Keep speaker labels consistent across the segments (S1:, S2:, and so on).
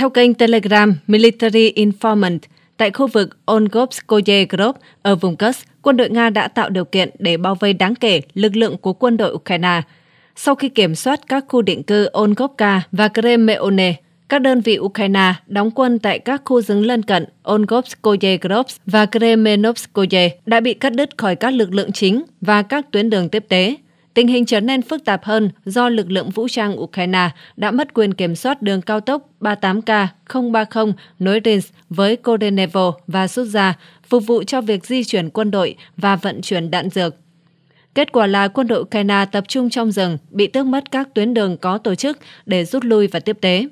S1: Theo kênh Telegram Military Informant, tại khu vực Ongobskoye Grob ở vùng Kursk, quân đội Nga đã tạo điều kiện để bao vây đáng kể lực lượng của quân đội Ukraine. Sau khi kiểm soát các khu định cư ongobka và Kremeone, các đơn vị Ukraine đóng quân tại các khu rừng lân cận Ongobskoye Grob và Kremenovskoye đã bị cắt đứt khỏi các lực lượng chính và các tuyến đường tiếp tế. Tình hình trở nên phức tạp hơn do lực lượng vũ trang Ukraine đã mất quyền kiểm soát đường cao tốc 38K 030 nối Rins với Kodenevo và Suzha, phục vụ cho việc di chuyển quân đội và vận chuyển đạn dược. Kết quả là quân đội Ukraine tập trung trong rừng, bị tước mất các tuyến đường có tổ chức để rút lui và tiếp tế.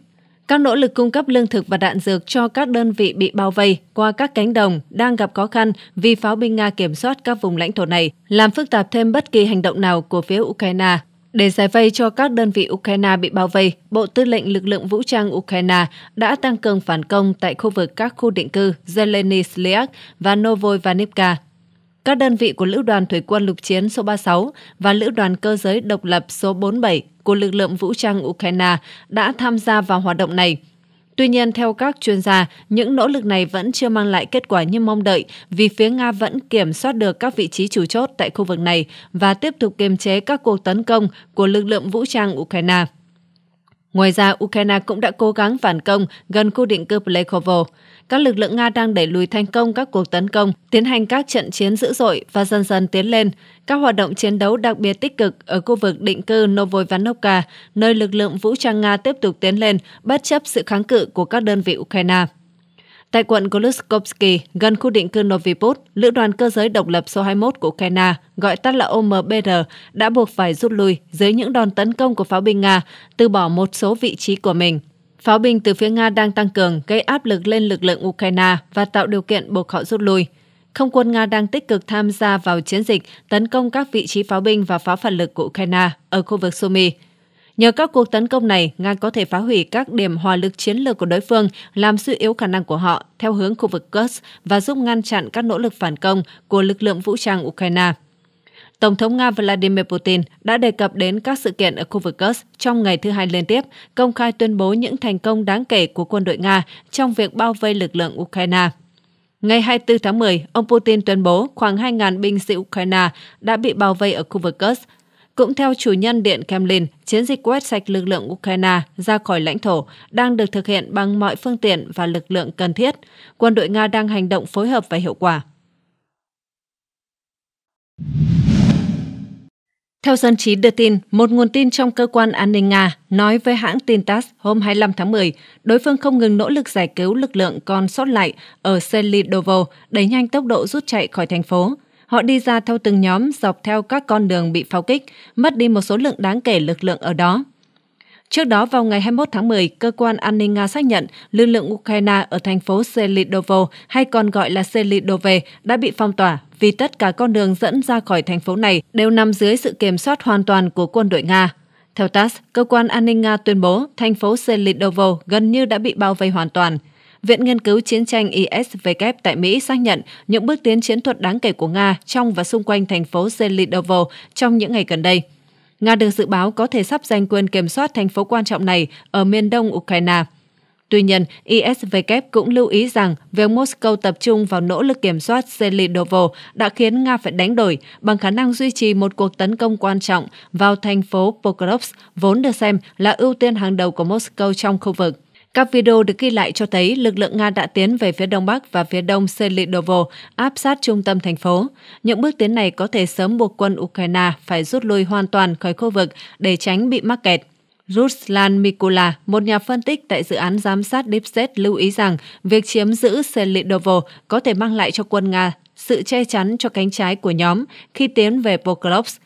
S1: Các nỗ lực cung cấp lương thực và đạn dược cho các đơn vị bị bao vây qua các cánh đồng đang gặp khó khăn vì pháo binh Nga kiểm soát các vùng lãnh thổ này, làm phức tạp thêm bất kỳ hành động nào của phía Ukraine. Để giải vây cho các đơn vị Ukraine bị bao vây, Bộ Tư lệnh Lực lượng Vũ trang Ukraine đã tăng cường phản công tại khu vực các khu định cư Zeleny Sliak và Novoivanivka các đơn vị của Lữ đoàn Thủy quân lục chiến số 36 và Lữ đoàn cơ giới độc lập số 47 của lực lượng vũ trang Ukraine đã tham gia vào hoạt động này. Tuy nhiên, theo các chuyên gia, những nỗ lực này vẫn chưa mang lại kết quả như mong đợi vì phía Nga vẫn kiểm soát được các vị trí chủ chốt tại khu vực này và tiếp tục kiềm chế các cuộc tấn công của lực lượng vũ trang Ukraine. Ngoài ra, Ukraine cũng đã cố gắng phản công gần khu định cư Plekovo. Các lực lượng Nga đang đẩy lùi thành công các cuộc tấn công, tiến hành các trận chiến dữ dội và dần dần tiến lên. Các hoạt động chiến đấu đặc biệt tích cực ở khu vực định cư Novoivanovka, nơi lực lượng vũ trang Nga tiếp tục tiến lên bất chấp sự kháng cự của các đơn vị Ukraine. Tại quận Goluskovsky, gần khu định cư Noviput, lữ đoàn cơ giới độc lập số 21 của Ukraine, gọi tắt là OMBR, đã buộc phải rút lui dưới những đòn tấn công của pháo binh Nga, từ bỏ một số vị trí của mình. Pháo binh từ phía Nga đang tăng cường, gây áp lực lên lực lượng Ukraine và tạo điều kiện buộc họ rút lui. Không quân Nga đang tích cực tham gia vào chiến dịch tấn công các vị trí pháo binh và pháo phản lực của Ukraine ở khu vực Sumy. Nhờ các cuộc tấn công này, Nga có thể phá hủy các điểm hòa lực chiến lược của đối phương, làm suy yếu khả năng của họ theo hướng khu vực Kursk và giúp ngăn chặn các nỗ lực phản công của lực lượng vũ trang Ukraine. Tổng thống Nga Vladimir Putin đã đề cập đến các sự kiện ở khu vực Kursk trong ngày thứ hai liên tiếp, công khai tuyên bố những thành công đáng kể của quân đội Nga trong việc bao vây lực lượng Ukraine. Ngày 24 tháng 10, ông Putin tuyên bố khoảng 2.000 binh sĩ Ukraine đã bị bao vây ở khu vực Kursk cũng theo chủ nhân Điện Kremlin, chiến dịch quét sạch lực lượng Ukraine ra khỏi lãnh thổ đang được thực hiện bằng mọi phương tiện và lực lượng cần thiết. Quân đội Nga đang hành động phối hợp và hiệu quả. Theo dân trí đưa tin, một nguồn tin trong cơ quan an ninh Nga nói với hãng tin TASS hôm 25 tháng 10, đối phương không ngừng nỗ lực giải cứu lực lượng còn sót lại ở Selidovo, đẩy nhanh tốc độ rút chạy khỏi thành phố. Họ đi ra theo từng nhóm dọc theo các con đường bị pháo kích, mất đi một số lượng đáng kể lực lượng ở đó. Trước đó vào ngày 21 tháng 10, cơ quan an ninh Nga xác nhận lực lượng Ukraine ở thành phố Selidovo hay còn gọi là Selidove đã bị phong tỏa vì tất cả con đường dẫn ra khỏi thành phố này đều nằm dưới sự kiểm soát hoàn toàn của quân đội Nga. Theo TASS, cơ quan an ninh Nga tuyên bố thành phố Selidovo gần như đã bị bao vây hoàn toàn. Viện Nghiên cứu Chiến tranh ISVK tại Mỹ xác nhận những bước tiến chiến thuật đáng kể của Nga trong và xung quanh thành phố Selidovo trong những ngày gần đây. Nga được dự báo có thể sắp giành quyền kiểm soát thành phố quan trọng này ở miền đông Ukraine. Tuy nhiên, ISVK cũng lưu ý rằng việc Moscow tập trung vào nỗ lực kiểm soát Selidovo đã khiến Nga phải đánh đổi bằng khả năng duy trì một cuộc tấn công quan trọng vào thành phố Pokrovsk, vốn được xem là ưu tiên hàng đầu của Moscow trong khu vực. Các video được ghi lại cho thấy lực lượng Nga đã tiến về phía đông bắc và phía đông Selidovo, áp sát trung tâm thành phố. Những bước tiến này có thể sớm buộc quân Ukraine phải rút lui hoàn toàn khỏi khu vực để tránh bị mắc kẹt. Ruslan Mikula, một nhà phân tích tại dự án giám sát Deepset lưu ý rằng việc chiếm giữ Selidovo có thể mang lại cho quân Nga sự che chắn cho cánh trái của nhóm khi tiến về Pokrovsk,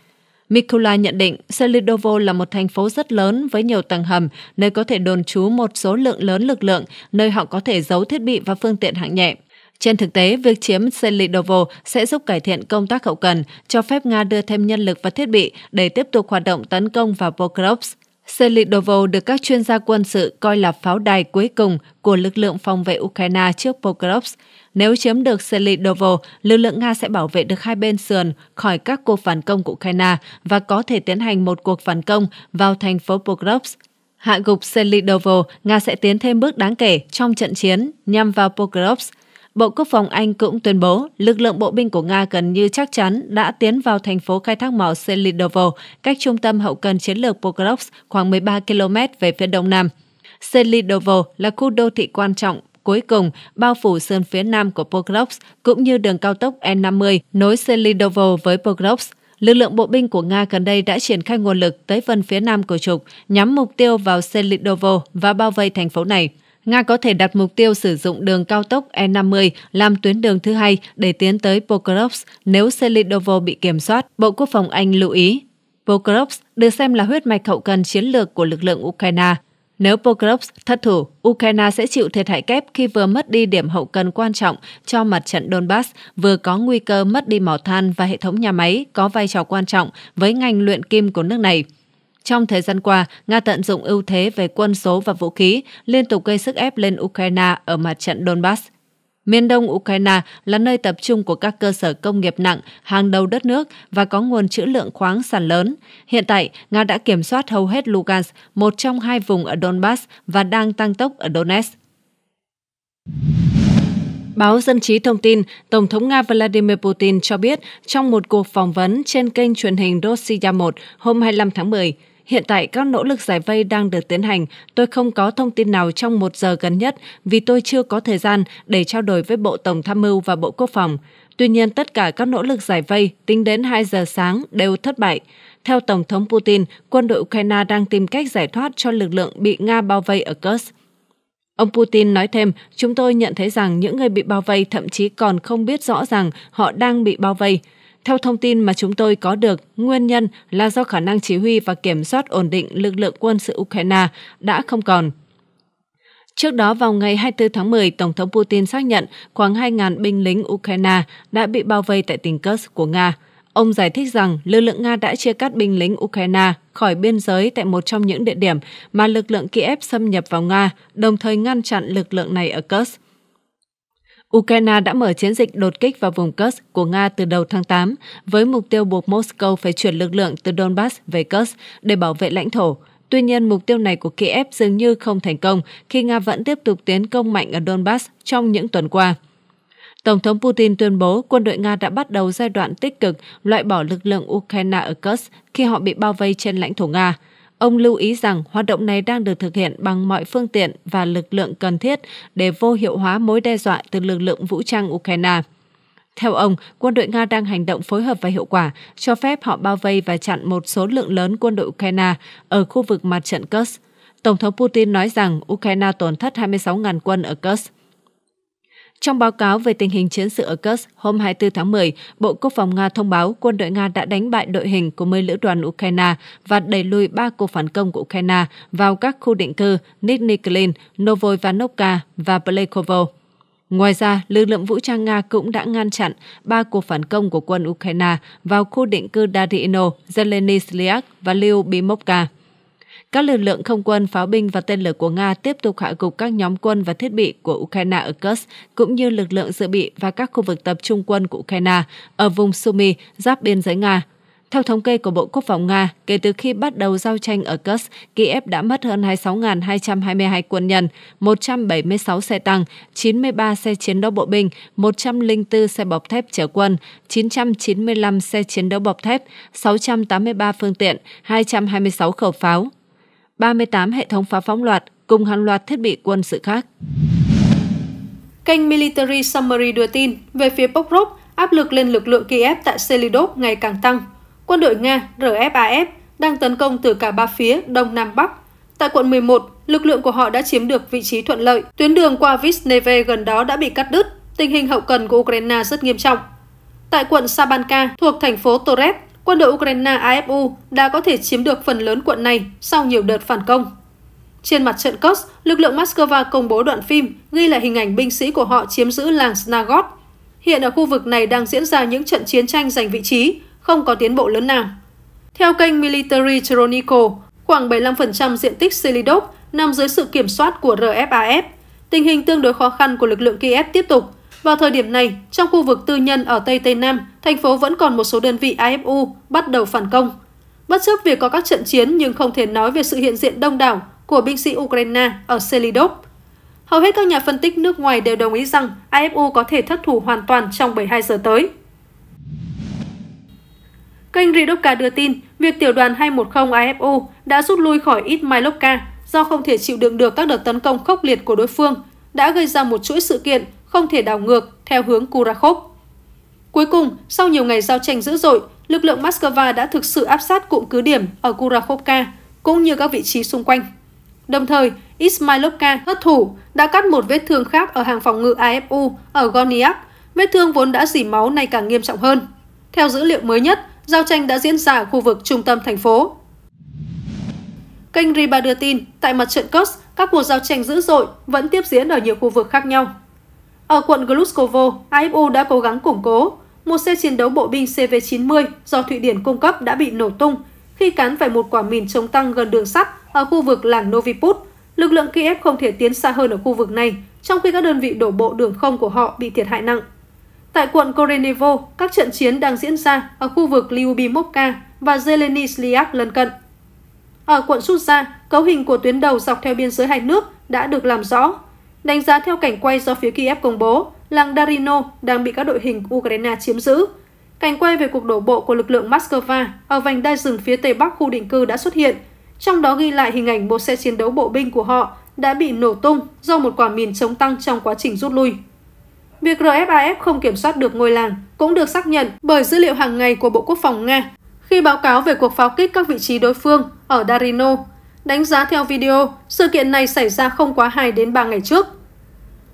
S1: Mikula nhận định Selidovo là một thành phố rất lớn với nhiều tầng hầm, nơi có thể đồn trú một số lượng lớn lực lượng, nơi họ có thể giấu thiết bị và phương tiện hạng nhẹ. Trên thực tế, việc chiếm Selidovo sẽ giúp cải thiện công tác hậu cần, cho phép Nga đưa thêm nhân lực và thiết bị để tiếp tục hoạt động tấn công vào Pokrovsk. Selidovo được các chuyên gia quân sự coi là pháo đài cuối cùng của lực lượng phòng vệ Ukraine trước Pokrovsk. Nếu chiếm được Selidovo, lực lượng Nga sẽ bảo vệ được hai bên sườn khỏi các cuộc phản công của Ukraine và có thể tiến hành một cuộc phản công vào thành phố Pokrovsk. hạ gục Selidovo, Nga sẽ tiến thêm bước đáng kể trong trận chiến nhằm vào Pokrovsk. Bộ Quốc phòng Anh cũng tuyên bố lực lượng bộ binh của Nga gần như chắc chắn đã tiến vào thành phố khai thác mỏ Selidovo, cách trung tâm hậu cần chiến lược Pokrovsk khoảng 13 km về phía đông nam. Selidovo là khu đô thị quan trọng cuối cùng bao phủ sơn phía nam của Pokrovsk cũng như đường cao tốc E50 nối Selidovo với Pokrovsk. Lực lượng bộ binh của Nga gần đây đã triển khai nguồn lực tới phần phía nam của trục, nhắm mục tiêu vào Selidovo và bao vây thành phố này. Nga có thể đặt mục tiêu sử dụng đường cao tốc E50 làm tuyến đường thứ hai để tiến tới Pokrovsk nếu Selidovo bị kiểm soát, Bộ Quốc phòng Anh lưu ý. Pokrovsk được xem là huyết mạch hậu cần chiến lược của lực lượng Ukraine. Nếu Pokrovsk thất thủ, Ukraine sẽ chịu thiệt hại kép khi vừa mất đi điểm hậu cần quan trọng cho mặt trận Donbass, vừa có nguy cơ mất đi mỏ than và hệ thống nhà máy có vai trò quan trọng với ngành luyện kim của nước này. Trong thời gian qua, Nga tận dụng ưu thế về quân số và vũ khí, liên tục gây sức ép lên Ukraine ở mặt trận Donbass. Miền đông Ukraine là nơi tập trung của các cơ sở công nghiệp nặng hàng đầu đất nước và có nguồn trữ lượng khoáng sản lớn. Hiện tại, Nga đã kiểm soát hầu hết Lugansk, một trong hai vùng ở Donbass và đang tăng tốc ở Donetsk. Báo Dân trí thông tin, Tổng thống Nga Vladimir Putin cho biết trong một cuộc phỏng vấn trên kênh truyền hình Rossiya 1 hôm 25 tháng 10, Hiện tại các nỗ lực giải vây đang được tiến hành. Tôi không có thông tin nào trong một giờ gần nhất vì tôi chưa có thời gian để trao đổi với Bộ Tổng Tham mưu và Bộ Quốc phòng. Tuy nhiên, tất cả các nỗ lực giải vây tính đến 2 giờ sáng đều thất bại. Theo Tổng thống Putin, quân đội Ukraine đang tìm cách giải thoát cho lực lượng bị Nga bao vây ở Kursk. Ông Putin nói thêm, chúng tôi nhận thấy rằng những người bị bao vây thậm chí còn không biết rõ rằng họ đang bị bao vây. Theo thông tin mà chúng tôi có được, nguyên nhân là do khả năng chỉ huy và kiểm soát ổn định lực lượng quân sự Ukraine đã không còn. Trước đó vào ngày 24 tháng 10, Tổng thống Putin xác nhận khoảng 2.000 binh lính Ukraine đã bị bao vây tại tỉnh Kursk của Nga. Ông giải thích rằng lực lượng Nga đã chia cắt binh lính Ukraine khỏi biên giới tại một trong những địa điểm mà lực lượng Kiev xâm nhập vào Nga, đồng thời ngăn chặn lực lượng này ở Kursk. Ukraine đã mở chiến dịch đột kích vào vùng Kursk của Nga từ đầu tháng 8 với mục tiêu buộc Moscow phải chuyển lực lượng từ Donbass về Kursk để bảo vệ lãnh thổ. Tuy nhiên, mục tiêu này của Kiev dường như không thành công khi Nga vẫn tiếp tục tiến công mạnh ở Donbass trong những tuần qua. Tổng thống Putin tuyên bố quân đội Nga đã bắt đầu giai đoạn tích cực loại bỏ lực lượng Ukraine ở Kursk khi họ bị bao vây trên lãnh thổ Nga. Ông lưu ý rằng hoạt động này đang được thực hiện bằng mọi phương tiện và lực lượng cần thiết để vô hiệu hóa mối đe dọa từ lực lượng vũ trang Ukraine. Theo ông, quân đội Nga đang hành động phối hợp và hiệu quả, cho phép họ bao vây và chặn một số lượng lớn quân đội Ukraine ở khu vực mặt trận Kursk. Tổng thống Putin nói rằng Ukraine tổn thất 26.000 quân ở Kursk. Trong báo cáo về tình hình chiến sự ở Kursk hôm 24 tháng 10, Bộ Quốc phòng Nga thông báo quân đội Nga đã đánh bại đội hình của 10 lữ đoàn Ukraine và đẩy lùi ba cuộc phản công của Ukraine vào các khu định cư Nizhniklin, Novoivanovka và Plekovo. Ngoài ra, lực lượng vũ trang Nga cũng đã ngăn chặn ba cuộc phản công của quân Ukraine vào khu định cư Darino, Zeleny Sliak và Lyubimovka. Các lực lượng không quân, pháo binh và tên lửa của Nga tiếp tục hạ gục các nhóm quân và thiết bị của Ukraine ở Kursk, cũng như lực lượng dự bị và các khu vực tập trung quân của Ukraine ở vùng Sumy, giáp biên giới Nga. Theo thống kê của Bộ Quốc phòng Nga, kể từ khi bắt đầu giao tranh ở Kursk, Kiev đã mất hơn 26.222 quân nhân, 176 xe tăng, 93 xe chiến đấu bộ binh, 104 xe bọc thép chở quân, 995 xe chiến đấu bọc thép, 683 phương tiện, 226 khẩu pháo, 38 hệ thống phá phóng loạt cùng hàng loạt thiết bị quân sự khác.
S2: Kênh Military Summary đưa tin về phía Pokrov, áp lực lên lực lượng Kiev tại Selidov ngày càng tăng. Quân đội Nga RFAF đang tấn công từ cả ba phía Đông Nam Bắc. Tại quận 11, lực lượng của họ đã chiếm được vị trí thuận lợi. Tuyến đường qua Visneve gần đó đã bị cắt đứt. Tình hình hậu cần của Ukraine rất nghiêm trọng. Tại quận Sabanka thuộc thành phố Torres, quân đội Ukraine AFU đã có thể chiếm được phần lớn quận này sau nhiều đợt phản công. Trên mặt trận Kursk, lực lượng Moscow công bố đoạn phim ghi lại hình ảnh binh sĩ của họ chiếm giữ làng Snagov. Hiện ở khu vực này đang diễn ra những trận chiến tranh giành vị trí, không có tiến bộ lớn nào. Theo kênh Military Chronicle, khoảng 75% diện tích Selidov nằm dưới sự kiểm soát của RFAF. Tình hình tương đối khó khăn của lực lượng Kiev tiếp tục vào thời điểm này, trong khu vực tư nhân ở Tây Tây Nam, thành phố vẫn còn một số đơn vị AFU bắt đầu phản công. Bất chấp việc có các trận chiến nhưng không thể nói về sự hiện diện đông đảo của binh sĩ Ukraine ở Selidov. Hầu hết các nhà phân tích nước ngoài đều đồng ý rằng AFU có thể thất thủ hoàn toàn trong 72 giờ tới. Kênh Ridovka đưa tin, việc tiểu đoàn 210 AFU đã rút lui khỏi Ismailovka do không thể chịu đựng được các đợt tấn công khốc liệt của đối phương, đã gây ra một chuỗi sự kiện không thể đảo ngược theo hướng Kurakhov. Cuối cùng, sau nhiều ngày giao tranh dữ dội, lực lượng Moscow đã thực sự áp sát cụm cứ điểm ở Kurakhovka cũng như các vị trí xung quanh. Đồng thời, Ismailovka thất thủ đã cắt một vết thương khác ở hàng phòng ngự AFU ở Goniak. Vết thương vốn đã dỉ máu này càng nghiêm trọng hơn. Theo dữ liệu mới nhất, giao tranh đã diễn ra ở khu vực trung tâm thành phố. Kênh Riba đưa tin, tại mặt trận Kursk, các cuộc giao tranh dữ dội vẫn tiếp diễn ở nhiều khu vực khác nhau. Ở quận Gluskovo, AFU đã cố gắng củng cố. Một xe chiến đấu bộ binh CV-90 do Thụy Điển cung cấp đã bị nổ tung khi cán phải một quả mìn chống tăng gần đường sắt ở khu vực làng Noviput. Lực lượng Kiev không thể tiến xa hơn ở khu vực này, trong khi các đơn vị đổ bộ đường không của họ bị thiệt hại nặng. Tại quận Korenevo, các trận chiến đang diễn ra ở khu vực Lyubimovka và Zeleny Sliak lân cận. Ở quận Suza, cấu hình của tuyến đầu dọc theo biên giới hai nước đã được làm rõ. Đánh giá theo cảnh quay do phía Kiev công bố, làng Darino đang bị các đội hình Ukraine chiếm giữ. Cảnh quay về cuộc đổ bộ của lực lượng Moscow ở vành đai rừng phía tây bắc khu định cư đã xuất hiện, trong đó ghi lại hình ảnh một xe chiến đấu bộ binh của họ đã bị nổ tung do một quả mìn chống tăng trong quá trình rút lui. Việc RFAF không kiểm soát được ngôi làng cũng được xác nhận bởi dữ liệu hàng ngày của Bộ Quốc phòng Nga khi báo cáo về cuộc pháo kích các vị trí đối phương ở Darino. Đánh giá theo video, sự kiện này xảy ra không quá 2 đến 3 ngày trước.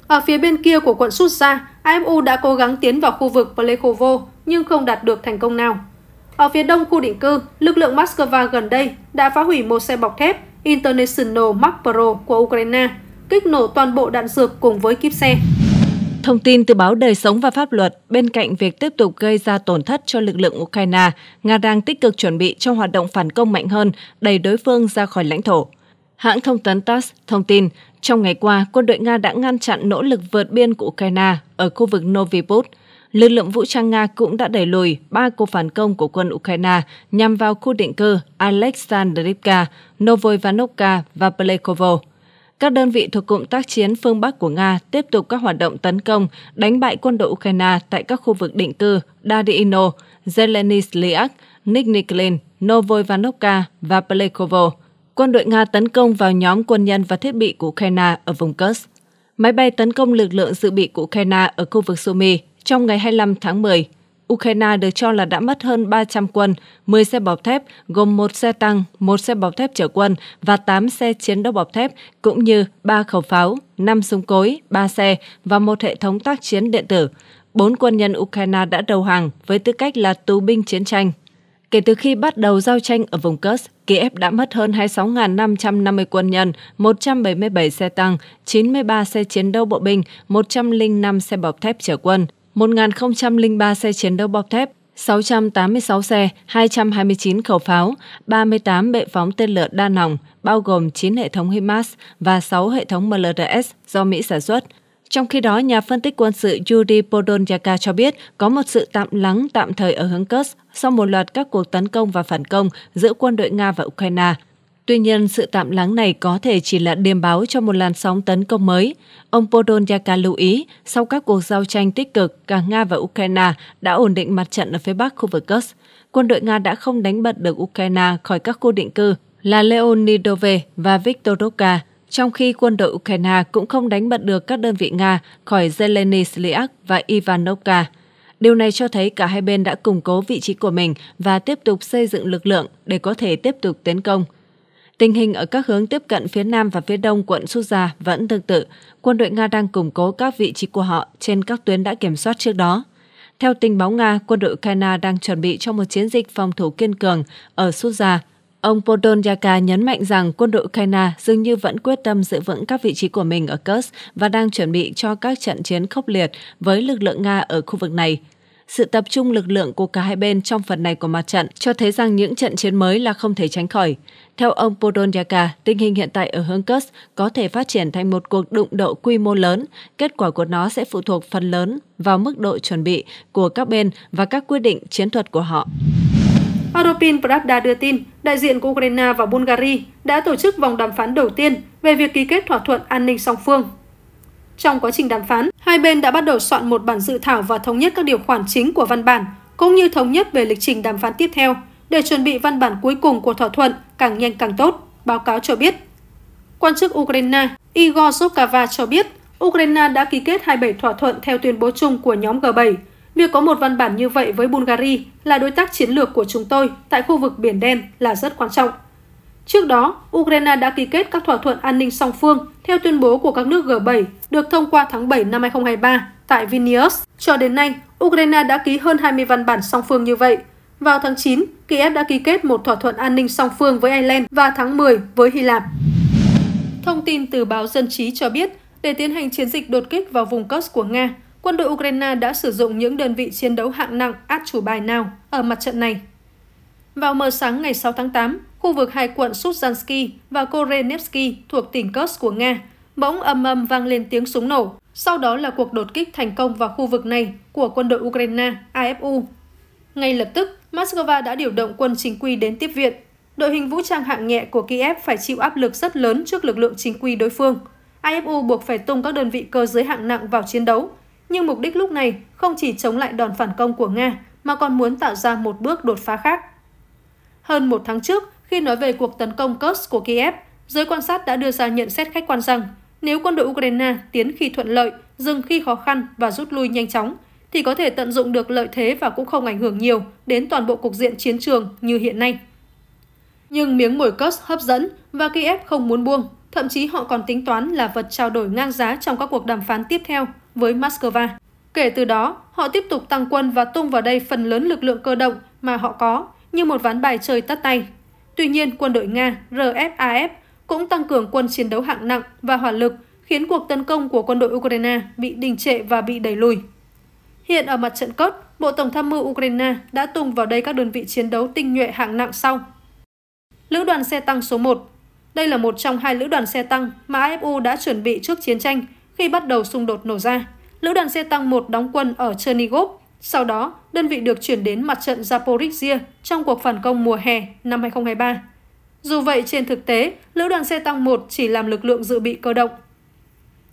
S2: Ở phía bên kia của quận Susa, AFU đã cố gắng tiến vào khu vực Plekhovo nhưng không đạt được thành công nào. Ở phía đông khu định cư, lực lượng Moscow gần đây đã phá hủy một xe bọc thép International Mark Pro của Ukraine, kích nổ toàn bộ đạn dược cùng với kíp xe.
S1: Thông tin từ báo Đời sống và Pháp luật, bên cạnh việc tiếp tục gây ra tổn thất cho lực lượng Ukraine, Nga đang tích cực chuẩn bị cho hoạt động phản công mạnh hơn, đẩy đối phương ra khỏi lãnh thổ. Hãng thông tấn TASS thông tin, trong ngày qua, quân đội Nga đã ngăn chặn nỗ lực vượt biên của Ukraine ở khu vực Noviput. Lực lượng vũ trang Nga cũng đã đẩy lùi ba cuộc phản công của quân Ukraine nhằm vào khu định cư Alexandrivka, Novoivanovka và Plekovo. Các đơn vị thuộc cụm tác chiến phương Bắc của Nga tiếp tục các hoạt động tấn công, đánh bại quân đội Ukraine tại các khu vực định cư Dadiino, Zelenislyak, Nikniklin, Novoivanovka và Plekovo. Quân đội Nga tấn công vào nhóm quân nhân và thiết bị của Ukraine ở vùng Kursk. Máy bay tấn công lực lượng dự bị của Ukraine ở khu vực Sumy trong ngày 25 tháng 10 Ukraine được cho là đã mất hơn 300 quân, 10 xe bọc thép gồm một xe tăng, một xe bọc thép chở quân và 8 xe chiến đấu bọc thép, cũng như 3 khẩu pháo, 5 súng cối, 3 xe và một hệ thống tác chiến điện tử. Bốn quân nhân Ukraine đã đầu hàng với tư cách là tù binh chiến tranh. Kể từ khi bắt đầu giao tranh ở vùng Kursk, Kiev đã mất hơn 26.550 quân nhân, 177 xe tăng, 93 xe chiến đấu bộ binh, 105 xe bọc thép chở quân, 1.003 xe chiến đấu bọc thép, 686 xe, 229 khẩu pháo, 38 bệ phóng tên lửa đa nòng, bao gồm 9 hệ thống HIMARS và 6 hệ thống MLRS do Mỹ sản xuất. Trong khi đó, nhà phân tích quân sự Yuri Podonyaka cho biết có một sự tạm lắng tạm thời ở hướng Kursk sau một loạt các cuộc tấn công và phản công giữa quân đội Nga và Ukraine Tuy nhiên, sự tạm lắng này có thể chỉ là điềm báo cho một làn sóng tấn công mới. Ông Podolyak lưu ý, sau các cuộc giao tranh tích cực, cả Nga và Ukraine đã ổn định mặt trận ở phía bắc khu vực Kursk. Quân đội Nga đã không đánh bật được Ukraine khỏi các khu định cư là Leonidove và Viktorovka, trong khi quân đội Ukraine cũng không đánh bật được các đơn vị Nga khỏi Zeleny Sliak và Ivanovka. Điều này cho thấy cả hai bên đã củng cố vị trí của mình và tiếp tục xây dựng lực lượng để có thể tiếp tục tiến công – Tình hình ở các hướng tiếp cận phía nam và phía đông quận Suza vẫn tương tự. Quân đội Nga đang củng cố các vị trí của họ trên các tuyến đã kiểm soát trước đó. Theo tình báo Nga, quân đội Ukraine đang chuẩn bị cho một chiến dịch phòng thủ kiên cường ở Suza. Ông Podolyak nhấn mạnh rằng quân đội Ukraine dường như vẫn quyết tâm giữ vững các vị trí của mình ở Kursk và đang chuẩn bị cho các trận chiến khốc liệt với lực lượng Nga ở khu vực này sự tập trung lực lượng của cả hai bên trong phần này của mặt trận cho thấy rằng những trận chiến mới là không thể tránh khỏi. Theo ông Podonyaka, tình hình hiện tại ở hướng Kursk có thể phát triển thành một cuộc đụng độ quy mô lớn. Kết quả của nó sẽ phụ thuộc phần lớn vào mức độ chuẩn bị của các bên và các quyết định chiến thuật của họ.
S2: Aropin Pravda đưa tin, đại diện của Ukraine và Bulgaria đã tổ chức vòng đàm phán đầu tiên về việc ký kết thỏa thuận an ninh song phương. Trong quá trình đàm phán, hai bên đã bắt đầu soạn một bản dự thảo và thống nhất các điều khoản chính của văn bản, cũng như thống nhất về lịch trình đàm phán tiếp theo để chuẩn bị văn bản cuối cùng của thỏa thuận càng nhanh càng tốt, báo cáo cho biết. Quan chức Ukraine Igor Sokava cho biết Ukraine đã ký kết 27 thỏa thuận theo tuyên bố chung của nhóm G7. Việc có một văn bản như vậy với Bulgaria là đối tác chiến lược của chúng tôi tại khu vực Biển Đen là rất quan trọng. Trước đó, Ukraine đã ký kết các thỏa thuận an ninh song phương theo tuyên bố của các nước G7 được thông qua tháng 7 năm 2023 tại Vilnius. Cho đến nay, Ukraine đã ký hơn 20 văn bản song phương như vậy. Vào tháng 9, Kiev đã ký kết một thỏa thuận an ninh song phương với Ireland và tháng 10 với Hy Lạp. Thông tin từ báo Dân trí cho biết, để tiến hành chiến dịch đột kích vào vùng Kursk của Nga, quân đội Ukraine đã sử dụng những đơn vị chiến đấu hạng nặng át chủ bài nào ở mặt trận này. Vào mờ sáng ngày 6 tháng 8, khu vực hai quận Suzhansky và Korenevsky thuộc tỉnh Kursk của Nga, bỗng âm âm vang lên tiếng súng nổ. Sau đó là cuộc đột kích thành công vào khu vực này của quân đội Ukraine, AFU. Ngay lập tức, Moscow đã điều động quân chính quy đến tiếp viện. Đội hình vũ trang hạng nhẹ của Kiev phải chịu áp lực rất lớn trước lực lượng chính quy đối phương. AFU buộc phải tung các đơn vị cơ giới hạng nặng vào chiến đấu. Nhưng mục đích lúc này không chỉ chống lại đòn phản công của Nga, mà còn muốn tạo ra một bước đột phá khác. Hơn một tháng trước, khi nói về cuộc tấn công Kursk của Kiev, giới quan sát đã đưa ra nhận xét khách quan rằng nếu quân đội Ukraine tiến khi thuận lợi, dừng khi khó khăn và rút lui nhanh chóng, thì có thể tận dụng được lợi thế và cũng không ảnh hưởng nhiều đến toàn bộ cục diện chiến trường như hiện nay. Nhưng miếng mồi Kursk hấp dẫn và Kiev không muốn buông, thậm chí họ còn tính toán là vật trao đổi ngang giá trong các cuộc đàm phán tiếp theo với Moscow. Kể từ đó, họ tiếp tục tăng quân và tung vào đây phần lớn lực lượng cơ động mà họ có như một ván bài chơi tắt tay. Tuy nhiên, quân đội Nga RFAF cũng tăng cường quân chiến đấu hạng nặng và hỏa lực, khiến cuộc tấn công của quân đội Ukraine bị đình trệ và bị đẩy lùi. Hiện ở mặt trận cốt, Bộ Tổng tham mưu Ukraine đã tung vào đây các đơn vị chiến đấu tinh nhuệ hạng nặng sau. Lữ đoàn xe tăng số 1 Đây là một trong hai lữ đoàn xe tăng mà AFU đã chuẩn bị trước chiến tranh khi bắt đầu xung đột nổ ra. Lữ đoàn xe tăng 1 đóng quân ở Chernigov sau đó, đơn vị được chuyển đến mặt trận Zaporizhia trong cuộc phản công mùa hè năm 2023. Dù vậy, trên thực tế, Lữ đoàn xe tăng 1 chỉ làm lực lượng dự bị cơ động.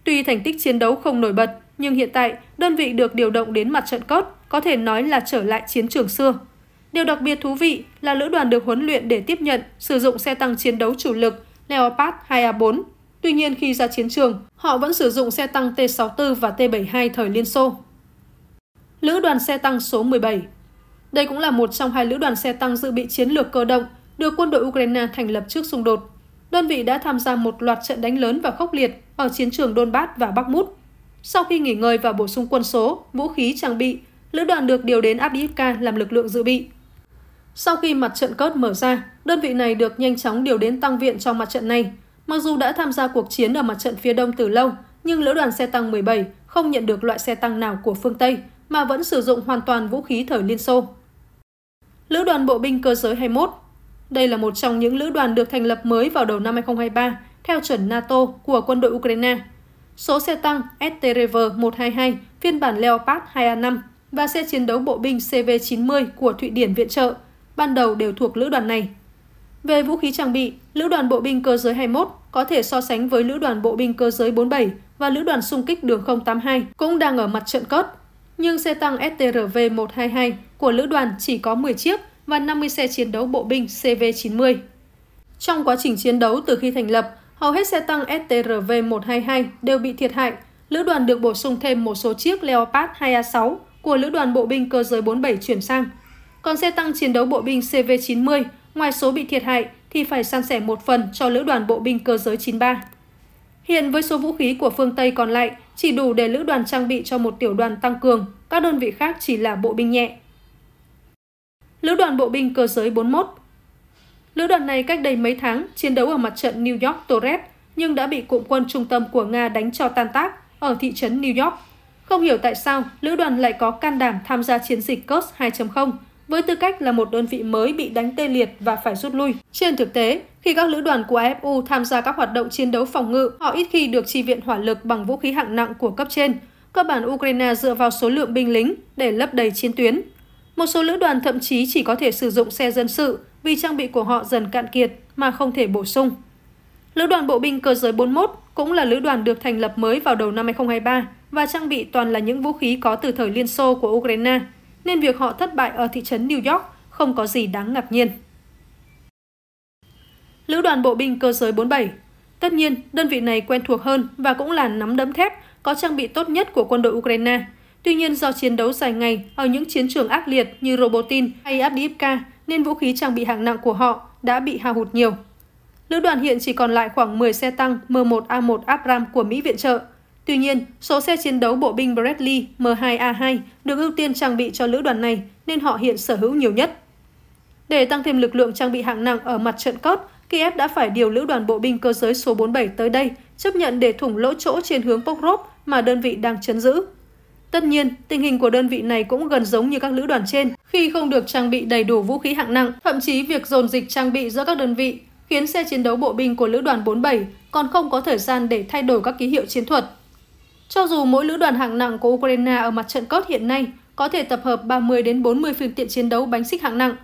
S2: Tuy thành tích chiến đấu không nổi bật, nhưng hiện tại, đơn vị được điều động đến mặt trận cốt có thể nói là trở lại chiến trường xưa. Điều đặc biệt thú vị là lữ đoàn được huấn luyện để tiếp nhận, sử dụng xe tăng chiến đấu chủ lực Leopard 2A4. Tuy nhiên khi ra chiến trường, họ vẫn sử dụng xe tăng T-64 và T-72 thời Liên Xô. Lữ đoàn xe tăng số 17. Đây cũng là một trong hai lữ đoàn xe tăng dự bị chiến lược cơ động được quân đội Ukraine thành lập trước xung đột. Đơn vị đã tham gia một loạt trận đánh lớn và khốc liệt ở chiến trường Donbass và Bắc Mút. Sau khi nghỉ ngơi và bổ sung quân số, vũ khí trang bị, lữ đoàn được điều đến Abdiivka làm lực lượng dự bị. Sau khi mặt trận cốt mở ra, đơn vị này được nhanh chóng điều đến tăng viện trong mặt trận này. Mặc dù đã tham gia cuộc chiến ở mặt trận phía đông từ lâu, nhưng lữ đoàn xe tăng 17 không nhận được loại xe tăng nào của phương Tây mà vẫn sử dụng hoàn toàn vũ khí thời Liên Xô. Lữ đoàn bộ binh cơ giới 21 Đây là một trong những lữ đoàn được thành lập mới vào đầu năm 2023 theo chuẩn NATO của quân đội Ukraine. Số xe tăng STRV-122 phiên bản Leopard 2A5 và xe chiến đấu bộ binh CV-90 của Thụy Điển viện trợ ban đầu đều thuộc lữ đoàn này. Về vũ khí trang bị, lữ đoàn bộ binh cơ giới 21 có thể so sánh với lữ đoàn bộ binh cơ giới 47 và lữ đoàn xung kích đường 082 cũng đang ở mặt trận cốt nhưng xe tăng STRV-122 của lữ đoàn chỉ có 10 chiếc và 50 xe chiến đấu bộ binh CV-90. Trong quá trình chiến đấu từ khi thành lập, hầu hết xe tăng STRV-122 đều bị thiệt hại. Lữ đoàn được bổ sung thêm một số chiếc Leopard 2A6 của lữ đoàn bộ binh cơ giới 47 chuyển sang. Còn xe tăng chiến đấu bộ binh CV-90, ngoài số bị thiệt hại thì phải san sẻ một phần cho lữ đoàn bộ binh cơ giới 93. Hiện với số vũ khí của phương Tây còn lại chỉ đủ để lữ đoàn trang bị cho một tiểu đoàn tăng cường, các đơn vị khác chỉ là bộ binh nhẹ. Lữ đoàn bộ binh cơ giới 41 Lữ đoàn này cách đây mấy tháng chiến đấu ở mặt trận New York Torres nhưng đã bị cụm quân trung tâm của Nga đánh cho tan tác ở thị trấn New York. Không hiểu tại sao lữ đoàn lại có can đảm tham gia chiến dịch COS 2.0 với tư cách là một đơn vị mới bị đánh tê liệt và phải rút lui. Trên thực tế, khi các lữ đoàn của AFU tham gia các hoạt động chiến đấu phòng ngự, họ ít khi được chi viện hỏa lực bằng vũ khí hạng nặng của cấp trên. Cơ bản Ukraine dựa vào số lượng binh lính để lấp đầy chiến tuyến. Một số lữ đoàn thậm chí chỉ có thể sử dụng xe dân sự vì trang bị của họ dần cạn kiệt mà không thể bổ sung. Lữ đoàn bộ binh cơ giới 41 cũng là lữ đoàn được thành lập mới vào đầu năm 2023 và trang bị toàn là những vũ khí có từ thời Liên Xô của Ukraine, nên việc họ thất bại ở thị trấn New York không có gì đáng ngạc nhiên. Lữ đoàn bộ binh cơ giới 47 Tất nhiên, đơn vị này quen thuộc hơn và cũng là nắm đấm thép có trang bị tốt nhất của quân đội Ukraine. Tuy nhiên do chiến đấu dài ngày ở những chiến trường ác liệt như Robotin hay Abdiivka nên vũ khí trang bị hạng nặng của họ đã bị hao hụt nhiều. Lữ đoàn hiện chỉ còn lại khoảng 10 xe tăng M1A1 Abram của Mỹ viện trợ. Tuy nhiên, số xe chiến đấu bộ binh Bradley M2A2 được ưu tiên trang bị cho lữ đoàn này nên họ hiện sở hữu nhiều nhất. Để tăng thêm lực lượng trang bị hạng nặng ở mặt trận cốt, Kiev đã phải điều lữ đoàn bộ binh cơ giới số 47 tới đây, chấp nhận để thủng lỗ chỗ trên hướng Pokrov mà đơn vị đang chấn giữ. Tất nhiên, tình hình của đơn vị này cũng gần giống như các lữ đoàn trên, khi không được trang bị đầy đủ vũ khí hạng nặng, thậm chí việc dồn dịch trang bị giữa các đơn vị khiến xe chiến đấu bộ binh của lữ đoàn 47 còn không có thời gian để thay đổi các ký hiệu chiến thuật. Cho dù mỗi lữ đoàn hạng nặng của Ukraine ở mặt trận cốt hiện nay có thể tập hợp 30 đến 40 phương tiện chiến đấu bánh xích hạng nặng,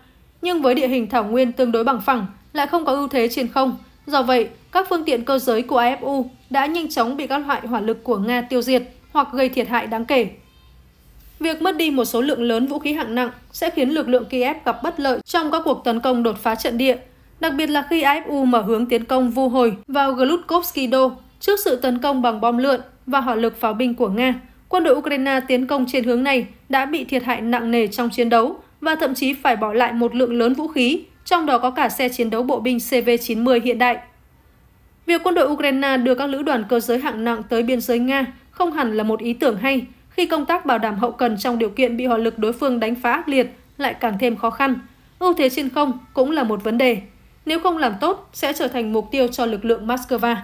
S2: nhưng với địa hình thảo nguyên tương đối bằng phẳng, lại không có ưu thế trên không. Do vậy, các phương tiện cơ giới của AFU đã nhanh chóng bị các loại hỏa lực của Nga tiêu diệt hoặc gây thiệt hại đáng kể. Việc mất đi một số lượng lớn vũ khí hạng nặng sẽ khiến lực lượng Kiev gặp bất lợi trong các cuộc tấn công đột phá trận địa, đặc biệt là khi AFU mở hướng tiến công vu hồi vào Glutkovsky trước sự tấn công bằng bom lượn và hỏa lực pháo binh của Nga. Quân đội Ukraine tiến công trên hướng này đã bị thiệt hại nặng nề trong chiến đấu và thậm chí phải bỏ lại một lượng lớn vũ khí trong đó có cả xe chiến đấu bộ binh CV-90 hiện đại. Việc quân đội Ukraine đưa các lữ đoàn cơ giới hạng nặng tới biên giới Nga không hẳn là một ý tưởng hay khi công tác bảo đảm hậu cần trong điều kiện bị hỏa lực đối phương đánh phá ác liệt lại càng thêm khó khăn. Ưu thế trên không cũng là một vấn đề. Nếu không làm tốt, sẽ trở thành mục tiêu cho lực lượng Moscow.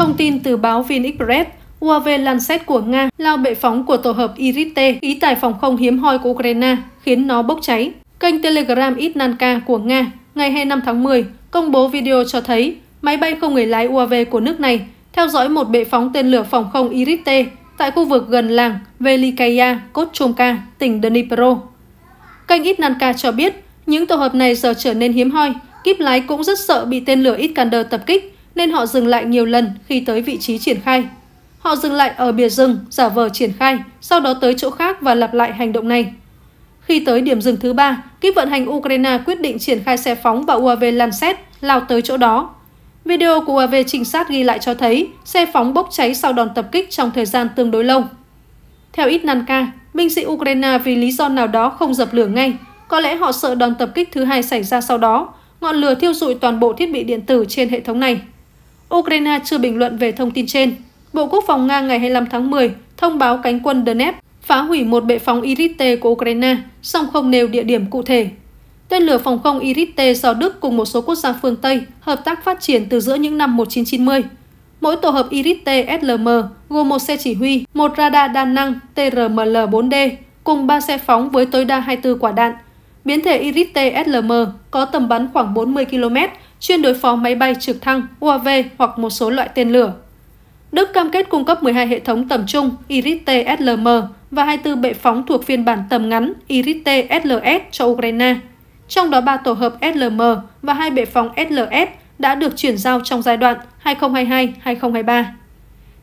S2: Thông tin từ báo VinExpress, UAV Lancet của Nga lao bệ phóng của tổ hợp IRIT, ý tài phòng không hiếm hoi của Ukraine, khiến nó bốc cháy. Kênh Telegram Itnanka của Nga ngày 25 tháng 10 công bố video cho thấy máy bay không người lái UAV của nước này theo dõi một bệ phóng tên lửa phòng không Irite tại khu vực gần làng Velikaya, Kochomka, tỉnh Dnipro. Kênh Itnanka cho biết những tổ hợp này giờ trở nên hiếm hoi, kíp lái cũng rất sợ bị tên lửa Iskander tập kích nên họ dừng lại nhiều lần khi tới vị trí triển khai. Họ dừng lại ở bìa rừng, giả vờ triển khai, sau đó tới chỗ khác và lặp lại hành động này. Khi tới điểm dừng thứ ba, kíp vận hành Ukraine quyết định triển khai xe phóng và UAV Lancet lao tới chỗ đó. Video của UAV trinh sát ghi lại cho thấy xe phóng bốc cháy sau đòn tập kích trong thời gian tương đối lâu. Theo Itnanka, binh sĩ Ukraine vì lý do nào đó không dập lửa ngay. Có lẽ họ sợ đòn tập kích thứ hai xảy ra sau đó. Ngọn lửa thiêu rụi toàn bộ thiết bị điện tử trên hệ thống này. Ukraine chưa bình luận về thông tin trên. Bộ Quốc phòng Nga ngày 25 tháng 10 thông báo cánh quân Donetsk phá hủy một bệ phóng Irite của Ukraine, song không nêu địa điểm cụ thể. Tên lửa phòng không Irite do Đức cùng một số quốc gia phương Tây hợp tác phát triển từ giữa những năm 1990. Mỗi tổ hợp Irite SLM gồm một xe chỉ huy, một radar đa năng TRML-4D cùng 3 xe phóng với tối đa 24 quả đạn. Biến thể Irite SLM có tầm bắn khoảng 40 km, chuyên đối phó máy bay trực thăng, UAV hoặc một số loại tên lửa. Đức cam kết cung cấp 12 hệ thống tầm trung Irite SLM và 24 bệ phóng thuộc phiên bản tầm ngắn Irite SLS cho Ukraine. Trong đó 3 tổ hợp SLM và 2 bệ phóng SLS đã được chuyển giao trong giai đoạn 2022-2023.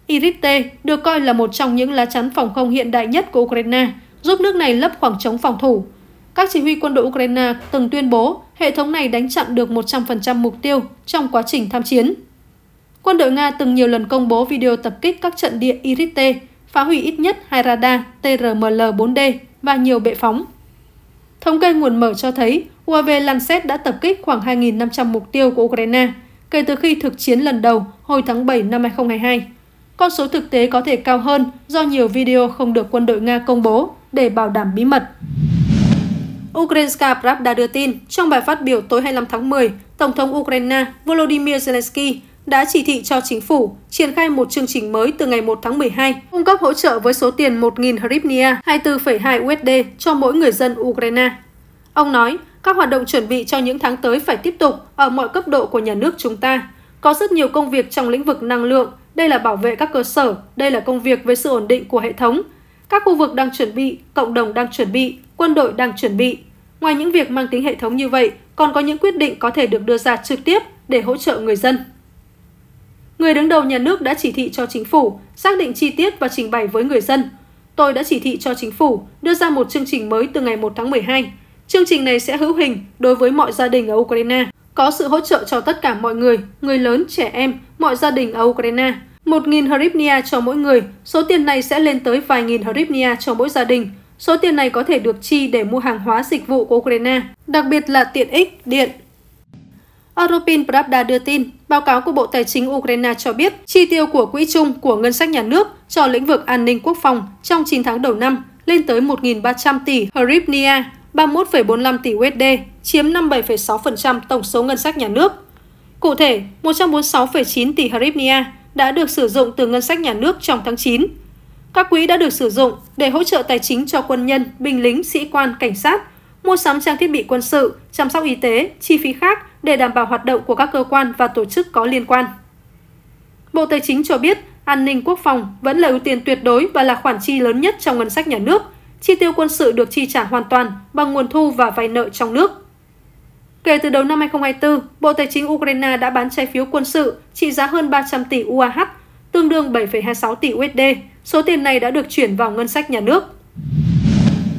S2: IRIS-T được coi là một trong những lá chắn phòng không hiện đại nhất của Ukraine, giúp nước này lấp khoảng trống phòng thủ. Các chỉ huy quân đội Ukraine từng tuyên bố hệ thống này đánh chặn được 100% mục tiêu trong quá trình tham chiến. Quân đội Nga từng nhiều lần công bố video tập kích các trận địa Irite, phá hủy ít nhất hai radar TRML-4D và nhiều bệ phóng. Thống kê nguồn mở cho thấy UAV Lancet đã tập kích khoảng 2.500 mục tiêu của Ukraine kể từ khi thực chiến lần đầu hồi tháng 7 năm 2022. Con số thực tế có thể cao hơn do nhiều video không được quân đội Nga công bố để bảo đảm bí mật. Ukrainska Pravda đưa tin, trong bài phát biểu tối 25 tháng 10, Tổng thống Ukraine Volodymyr Zelensky đã chỉ thị cho chính phủ triển khai một chương trình mới từ ngày 1 tháng 12, cung cấp hỗ trợ với số tiền 1.000 hryvnia 24,2 USD cho mỗi người dân Ukraine. Ông nói, các hoạt động chuẩn bị cho những tháng tới phải tiếp tục ở mọi cấp độ của nhà nước chúng ta. Có rất nhiều công việc trong lĩnh vực năng lượng, đây là bảo vệ các cơ sở, đây là công việc với sự ổn định của hệ thống. Các khu vực đang chuẩn bị, cộng đồng đang chuẩn bị, quân đội đang chuẩn bị. Ngoài những việc mang tính hệ thống như vậy, còn có những quyết định có thể được đưa ra trực tiếp để hỗ trợ người dân. Người đứng đầu nhà nước đã chỉ thị cho chính phủ xác định chi tiết và trình bày với người dân. Tôi đã chỉ thị cho chính phủ đưa ra một chương trình mới từ ngày 1 tháng 12. Chương trình này sẽ hữu hình đối với mọi gia đình ở Ukraine, có sự hỗ trợ cho tất cả mọi người, người lớn, trẻ em, mọi gia đình ở Ukraine. 1.000 hryvnia cho mỗi người, số tiền này sẽ lên tới vài nghìn hryvnia cho mỗi gia đình. Số tiền này có thể được chi để mua hàng hóa dịch vụ của Ukraine, đặc biệt là tiện ích, điện, Europin Pravda đưa tin, báo cáo của Bộ Tài chính Ukraine cho biết chi tiêu của quỹ chung của ngân sách nhà nước cho lĩnh vực an ninh quốc phòng trong 9 tháng đầu năm lên tới 1.300 tỷ hryvnia, 31,45 tỷ USD, chiếm 57,6% tổng số ngân sách nhà nước. Cụ thể, 146,9 tỷ hryvnia đã được sử dụng từ ngân sách nhà nước trong tháng 9. Các quỹ đã được sử dụng để hỗ trợ tài chính cho quân nhân, binh lính, sĩ quan, cảnh sát, mua sắm trang thiết bị quân sự, chăm sóc y tế, chi phí khác để đảm bảo hoạt động của các cơ quan và tổ chức có liên quan. Bộ Tài chính cho biết, an ninh quốc phòng vẫn là ưu tiên tuyệt đối và là khoản chi lớn nhất trong ngân sách nhà nước. Chi tiêu quân sự được chi trả hoàn toàn bằng nguồn thu và vay nợ trong nước. Kể từ đầu năm 2024, Bộ Tài chính Ukraine đã bán trái phiếu quân sự trị giá hơn 300 tỷ UAH, tương đương 7,26 tỷ USD. Số tiền này đã được chuyển vào ngân sách nhà nước.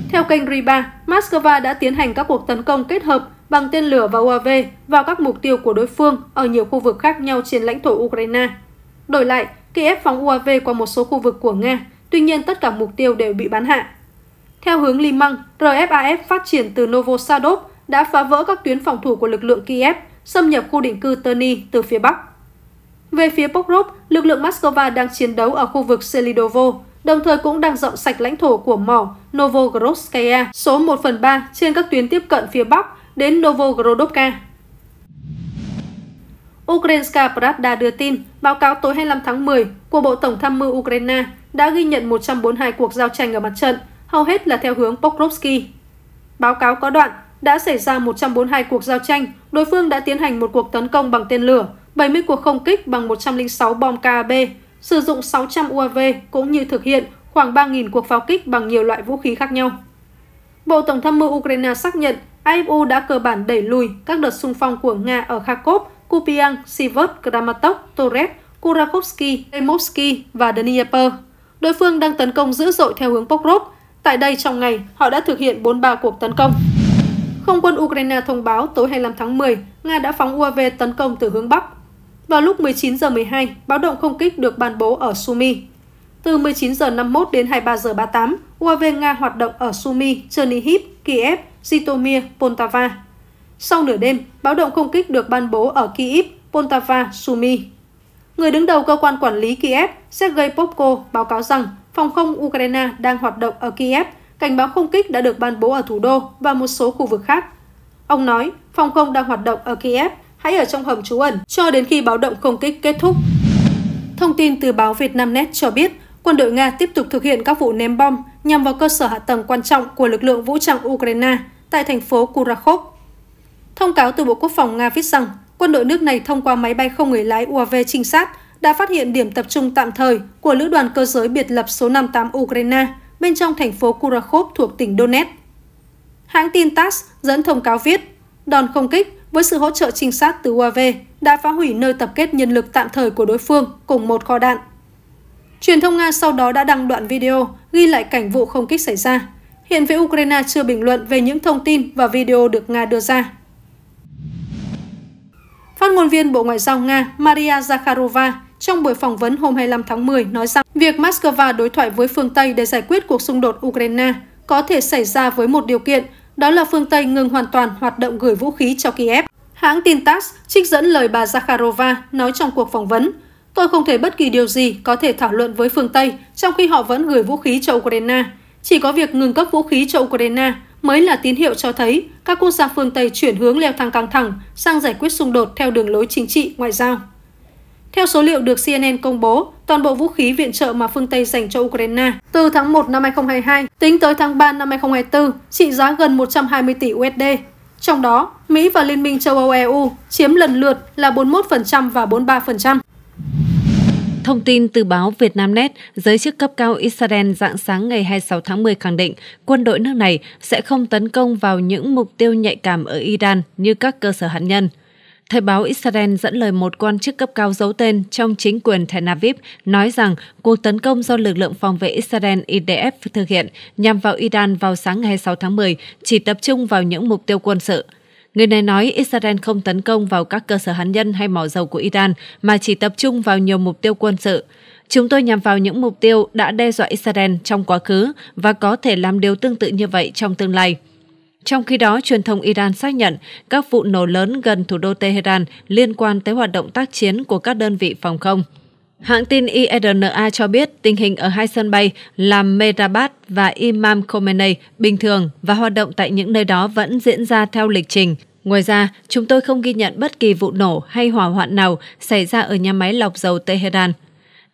S2: Theo kênh Riba, Moscow đã tiến hành các cuộc tấn công kết hợp bằng tên lửa và UAV vào các mục tiêu của đối phương ở nhiều khu vực khác nhau trên lãnh thổ Ukraine. Đổi lại, Kiev phóng UAV qua một số khu vực của Nga, tuy nhiên tất cả mục tiêu đều bị bắn hạ. Theo hướng Liman, RFAF phát triển từ Novosadov đã phá vỡ các tuyến phòng thủ của lực lượng Kiev, xâm nhập khu định cư Terni từ phía Bắc. Về phía Pokrov, lực lượng Moscow đang chiến đấu ở khu vực Selidovo, đồng thời cũng đang dọn sạch lãnh thổ của mỏ Novogrodskaya số 1 phần 3 trên các tuyến tiếp cận phía Bắc đến Novogrodovka. Ukrainska Pravda đưa tin, báo cáo tối 25 tháng 10 của Bộ Tổng tham mưu Ukraine đã ghi nhận 142 cuộc giao tranh ở mặt trận, hầu hết là theo hướng Pokrovsky. Báo cáo có đoạn, đã xảy ra 142 cuộc giao tranh, đối phương đã tiến hành một cuộc tấn công bằng tên lửa, 70 cuộc không kích bằng 106 bom KAB, sử dụng 600 UAV cũng như thực hiện khoảng 3.000 cuộc pháo kích bằng nhiều loại vũ khí khác nhau. Bộ Tổng tham mưu Ukraine xác nhận AFU đã cơ bản đẩy lùi các đợt xung phong của Nga ở Kharkov, Kupiang, Sivert, Kramatorsk, Torres, Kurakovsky, Demovsky và Dnieper. Đối phương đang tấn công dữ dội theo hướng Pokrov. Tại đây trong ngày, họ đã thực hiện 43 cuộc tấn công. Không quân Ukraine thông báo tối 25 tháng 10, Nga đã phóng UAV tấn công từ hướng Bắc. Vào lúc 19 giờ 12, báo động không kích được ban bố ở Sumy. Từ 19 giờ 51 đến 23 giờ 38, UAV Nga hoạt động ở Sumy, Chernihiv, Kiev, Zitomir, Poltava. Sau nửa đêm, báo động không kích được ban bố ở Kiev, Poltava, Sumy. Người đứng đầu cơ quan quản lý Kiev, Sergei Popko, báo cáo rằng phòng không Ukraine đang hoạt động ở Kiev, cảnh báo không kích đã được ban bố ở thủ đô và một số khu vực khác. Ông nói, phòng không đang hoạt động ở Kiev, hãy ở trong hầm trú ẩn cho đến khi báo động không kích kết thúc. Thông tin từ báo Vietnamnet cho biết, quân đội Nga tiếp tục thực hiện các vụ ném bom nhằm vào cơ sở hạ tầng quan trọng của lực lượng vũ trang Ukraine tại thành phố Kurakhov. Thông cáo từ Bộ Quốc phòng Nga viết rằng quân đội nước này thông qua máy bay không người lái UAV trinh sát đã phát hiện điểm tập trung tạm thời của lữ đoàn cơ giới biệt lập số 58 Ukraine bên trong thành phố Kurakhov thuộc tỉnh Donetsk. Hãng tin TASS dẫn thông cáo viết, đòn không kích với sự hỗ trợ trinh sát từ UAV đã phá hủy nơi tập kết nhân lực tạm thời của đối phương cùng một kho đạn. Truyền thông Nga sau đó đã đăng đoạn video ghi lại cảnh vụ không kích xảy ra. Hiện phía Ukraine chưa bình luận về những thông tin và video được Nga đưa ra. Phát ngôn viên Bộ Ngoại giao Nga Maria Zakharova trong buổi phỏng vấn hôm 25 tháng 10 nói rằng việc Moscow đối thoại với phương Tây để giải quyết cuộc xung đột Ukraine có thể xảy ra với một điều kiện, đó là phương Tây ngừng hoàn toàn hoạt động gửi vũ khí cho Kiev. Hãng tin TASS trích dẫn lời bà Zakharova nói trong cuộc phỏng vấn, Tôi không thể bất kỳ điều gì có thể thảo luận với phương Tây trong khi họ vẫn gửi vũ khí cho Ukraine. Chỉ có việc ngừng cấp vũ khí cho Ukraine mới là tín hiệu cho thấy các quốc gia phương Tây chuyển hướng leo thang căng thẳng sang giải quyết xung đột theo đường lối chính trị, ngoại giao. Theo số liệu được CNN công bố, toàn bộ vũ khí viện trợ mà phương Tây dành cho Ukraine từ tháng 1 năm 2022 tính tới tháng 3 năm 2024 trị giá gần 120 tỷ USD. Trong đó, Mỹ và Liên minh châu Âu EU chiếm lần lượt là 41% và 43%.
S1: Thông tin từ báo Vietnamnet, giới chức cấp cao Israel dạng sáng ngày 26 tháng 10 khẳng định quân đội nước này sẽ không tấn công vào những mục tiêu nhạy cảm ở Iran như các cơ sở hạt nhân. Thời báo Israel dẫn lời một quan chức cấp cao giấu tên trong chính quyền Tel Aviv nói rằng cuộc tấn công do lực lượng phòng vệ Israel IDF thực hiện nhằm vào Iran vào sáng ngày 26 tháng 10 chỉ tập trung vào những mục tiêu quân sự – Người này nói Israel không tấn công vào các cơ sở hạt nhân hay mỏ dầu của Iran, mà chỉ tập trung vào nhiều mục tiêu quân sự. Chúng tôi nhằm vào những mục tiêu đã đe dọa Israel trong quá khứ và có thể làm điều tương tự như vậy trong tương lai. Trong khi đó, truyền thông Iran xác nhận các vụ nổ lớn gần thủ đô Tehran liên quan tới hoạt động tác chiến của các đơn vị phòng không. Hãng tin IRNA cho biết tình hình ở hai sân bay là Mehrabad và Imam Khomeini bình thường và hoạt động tại những nơi đó vẫn diễn ra theo lịch trình. Ngoài ra, chúng tôi không ghi nhận bất kỳ vụ nổ hay hỏa hoạn nào xảy ra ở nhà máy lọc dầu Tehran.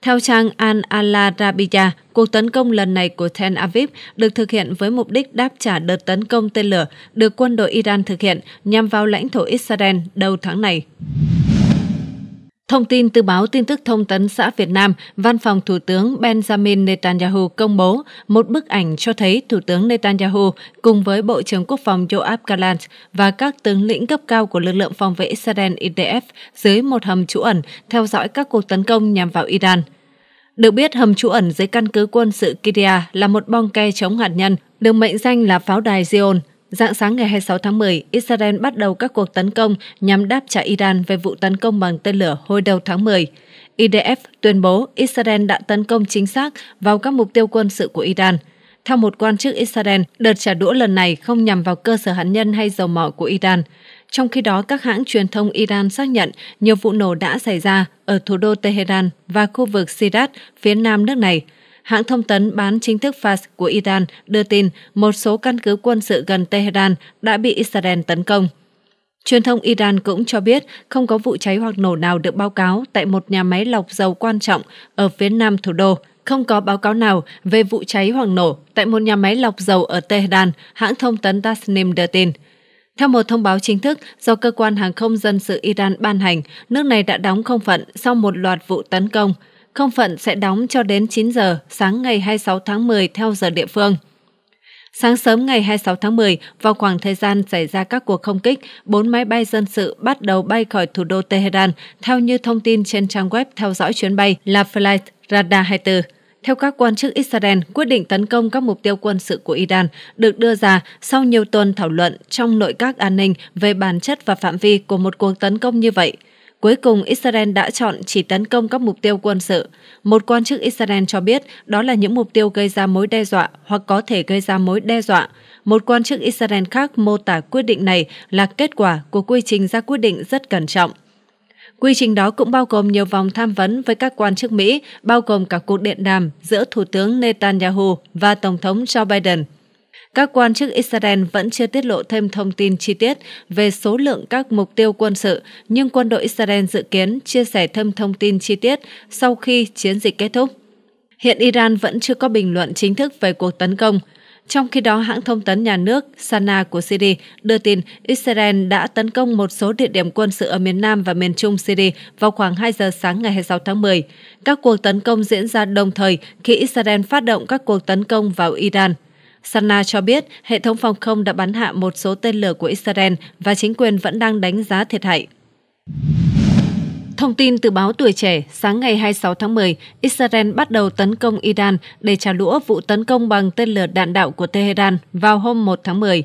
S1: Theo trang Al Arabiya, cuộc tấn công lần này của Tel Aviv được thực hiện với mục đích đáp trả đợt tấn công tên lửa được quân đội Iran thực hiện nhằm vào lãnh thổ Israel đầu tháng này. Thông tin từ báo tin tức thông tấn xã Việt Nam, Văn phòng Thủ tướng Benjamin Netanyahu công bố một bức ảnh cho thấy Thủ tướng Netanyahu cùng với Bộ trưởng Quốc phòng Yoav Gallant và các tướng lĩnh cấp cao của lực lượng phòng vệ Israel IDF dưới một hầm trú ẩn theo dõi các cuộc tấn công nhằm vào Iran. Được biết, hầm trú ẩn dưới căn cứ quân sự Kiria là một bong ke chống hạt nhân, được mệnh danh là pháo đài Zion, Dạng sáng ngày 26 tháng 10, Israel bắt đầu các cuộc tấn công nhằm đáp trả Iran về vụ tấn công bằng tên lửa hồi đầu tháng 10. IDF tuyên bố Israel đã tấn công chính xác vào các mục tiêu quân sự của Iran. Theo một quan chức Israel, đợt trả đũa lần này không nhằm vào cơ sở hạt nhân hay dầu mỏ của Iran. Trong khi đó, các hãng truyền thông Iran xác nhận nhiều vụ nổ đã xảy ra ở thủ đô Tehran và khu vực Sirat, phía nam nước này – hãng thông tấn bán chính thức Fars của Iran đưa tin một số căn cứ quân sự gần Tehran đã bị Israel tấn công. Truyền thông Iran cũng cho biết không có vụ cháy hoặc nổ nào được báo cáo tại một nhà máy lọc dầu quan trọng ở phía nam thủ đô. Không có báo cáo nào về vụ cháy hoặc nổ tại một nhà máy lọc dầu ở Tehran, hãng thông tấn Tasnim đưa tin. Theo một thông báo chính thức do cơ quan hàng không dân sự Iran ban hành, nước này đã đóng không phận sau một loạt vụ tấn công không phận sẽ đóng cho đến 9 giờ sáng ngày 26 tháng 10 theo giờ địa phương. Sáng sớm ngày 26 tháng 10, vào khoảng thời gian xảy ra các cuộc không kích, bốn máy bay dân sự bắt đầu bay khỏi thủ đô Tehran, theo như thông tin trên trang web theo dõi chuyến bay là Flight Radar 24. Theo các quan chức Israel, quyết định tấn công các mục tiêu quân sự của Iran được đưa ra sau nhiều tuần thảo luận trong nội các an ninh về bản chất và phạm vi của một cuộc tấn công như vậy – Cuối cùng, Israel đã chọn chỉ tấn công các mục tiêu quân sự. Một quan chức Israel cho biết đó là những mục tiêu gây ra mối đe dọa hoặc có thể gây ra mối đe dọa. Một quan chức Israel khác mô tả quyết định này là kết quả của quy trình ra quyết định rất cẩn trọng. Quy trình đó cũng bao gồm nhiều vòng tham vấn với các quan chức Mỹ, bao gồm cả cuộc điện đàm giữa Thủ tướng Netanyahu và Tổng thống Joe Biden. Các quan chức Israel vẫn chưa tiết lộ thêm thông tin chi tiết về số lượng các mục tiêu quân sự, nhưng quân đội Israel dự kiến chia sẻ thêm thông tin chi tiết sau khi chiến dịch kết thúc. Hiện Iran vẫn chưa có bình luận chính thức về cuộc tấn công. Trong khi đó, hãng thông tấn nhà nước Sana của Syria đưa tin Israel đã tấn công một số địa điểm quân sự ở miền Nam và miền Trung Syria vào khoảng 2 giờ sáng ngày 26 tháng 10. Các cuộc tấn công diễn ra đồng thời khi Israel phát động các cuộc tấn công vào Iran. Sana cho biết hệ thống phòng không đã bắn hạ một số tên lửa của Israel và chính quyền vẫn đang đánh giá thiệt hại. Thông tin từ báo Tuổi Trẻ, sáng ngày 26 tháng 10, Israel bắt đầu tấn công Iran để trả đũa vụ tấn công bằng tên lửa đạn đạo của Tehran vào hôm 1 tháng 10.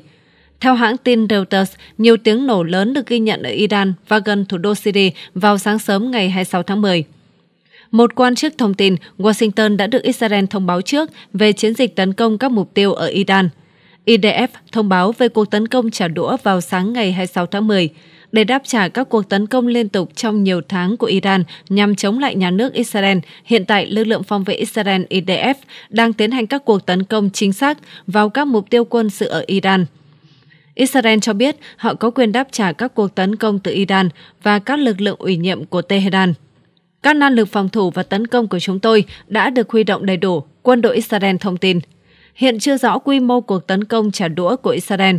S1: Theo hãng tin Reuters, nhiều tiếng nổ lớn được ghi nhận ở Iran và gần thủ đô Syria vào sáng sớm ngày 26 tháng 10. Một quan chức thông tin, Washington đã được Israel thông báo trước về chiến dịch tấn công các mục tiêu ở Iran. IDF thông báo về cuộc tấn công trả đũa vào sáng ngày 26 tháng 10 để đáp trả các cuộc tấn công liên tục trong nhiều tháng của Iran nhằm chống lại nhà nước Israel. Hiện tại, lực lượng phòng vệ Israel IDF đang tiến hành các cuộc tấn công chính xác vào các mục tiêu quân sự ở Iran. Israel cho biết họ có quyền đáp trả các cuộc tấn công từ Iran và các lực lượng ủy nhiệm của Tehran. Các năng lực phòng thủ và tấn công của chúng tôi đã được huy động đầy đủ, quân đội Israel thông tin. Hiện chưa rõ quy mô cuộc tấn công trả đũa của Israel.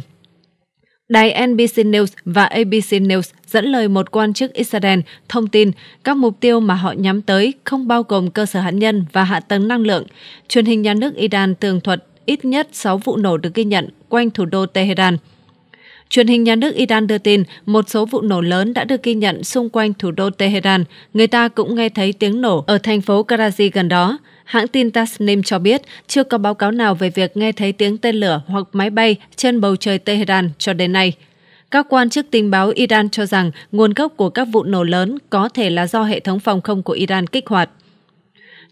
S1: Đài NBC News và ABC News dẫn lời một quan chức Israel thông tin các mục tiêu mà họ nhắm tới không bao gồm cơ sở hạt nhân và hạ tầng năng lượng. Truyền hình nhà nước Iran tường thuật ít nhất 6 vụ nổ được ghi nhận quanh thủ đô Tehran. Truyền hình nhà nước Iran đưa tin một số vụ nổ lớn đã được ghi nhận xung quanh thủ đô Tehran. Người ta cũng nghe thấy tiếng nổ ở thành phố Karachi gần đó. Hãng tin Tasnim cho biết chưa có báo cáo nào về việc nghe thấy tiếng tên lửa hoặc máy bay trên bầu trời Tehran cho đến nay. Các quan chức tình báo Iran cho rằng nguồn gốc của các vụ nổ lớn có thể là do hệ thống phòng không của Iran kích hoạt.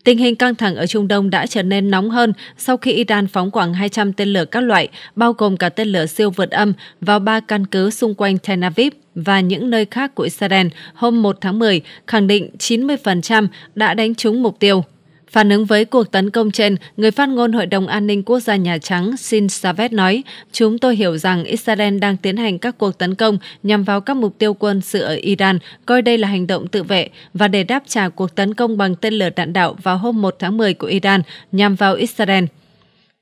S1: Tình hình căng thẳng ở Trung Đông đã trở nên nóng hơn sau khi Iran phóng khoảng 200 tên lửa các loại, bao gồm cả tên lửa siêu vượt âm, vào ba căn cứ xung quanh Tel Aviv và những nơi khác của Israel hôm 1 tháng 10, khẳng định 90% đã đánh trúng mục tiêu. Phản ứng với cuộc tấn công trên, người phát ngôn Hội đồng An ninh Quốc gia Nhà Trắng Sin Savet nói, chúng tôi hiểu rằng Israel đang tiến hành các cuộc tấn công nhằm vào các mục tiêu quân sự ở Iran, coi đây là hành động tự vệ và để đáp trả cuộc tấn công bằng tên lửa đạn đạo vào hôm 1 tháng 10 của Iran nhằm vào Israel.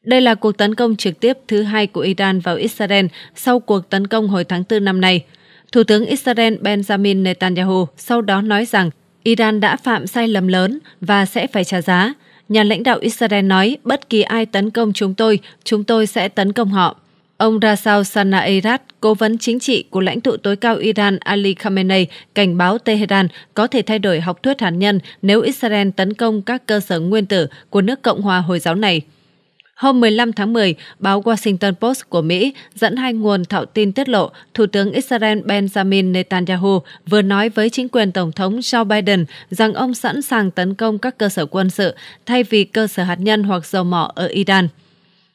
S1: Đây là cuộc tấn công trực tiếp thứ hai của Iran vào Israel sau cuộc tấn công hồi tháng 4 năm nay. Thủ tướng Israel Benjamin Netanyahu sau đó nói rằng Iran đã phạm sai lầm lớn và sẽ phải trả giá. Nhà lãnh đạo Israel nói bất kỳ ai tấn công chúng tôi, chúng tôi sẽ tấn công họ. Ông Rasal Sanairat, cố vấn chính trị của lãnh tụ tối cao Iran Ali Khamenei, cảnh báo Tehran có thể thay đổi học thuyết hạt nhân nếu Israel tấn công các cơ sở nguyên tử của nước Cộng hòa Hồi giáo này. Hôm 15 tháng 10, báo Washington Post của Mỹ dẫn hai nguồn thạo tin tiết lộ Thủ tướng Israel Benjamin Netanyahu vừa nói với chính quyền Tổng thống Joe Biden rằng ông sẵn sàng tấn công các cơ sở quân sự thay vì cơ sở hạt nhân hoặc dầu mỏ ở Iran.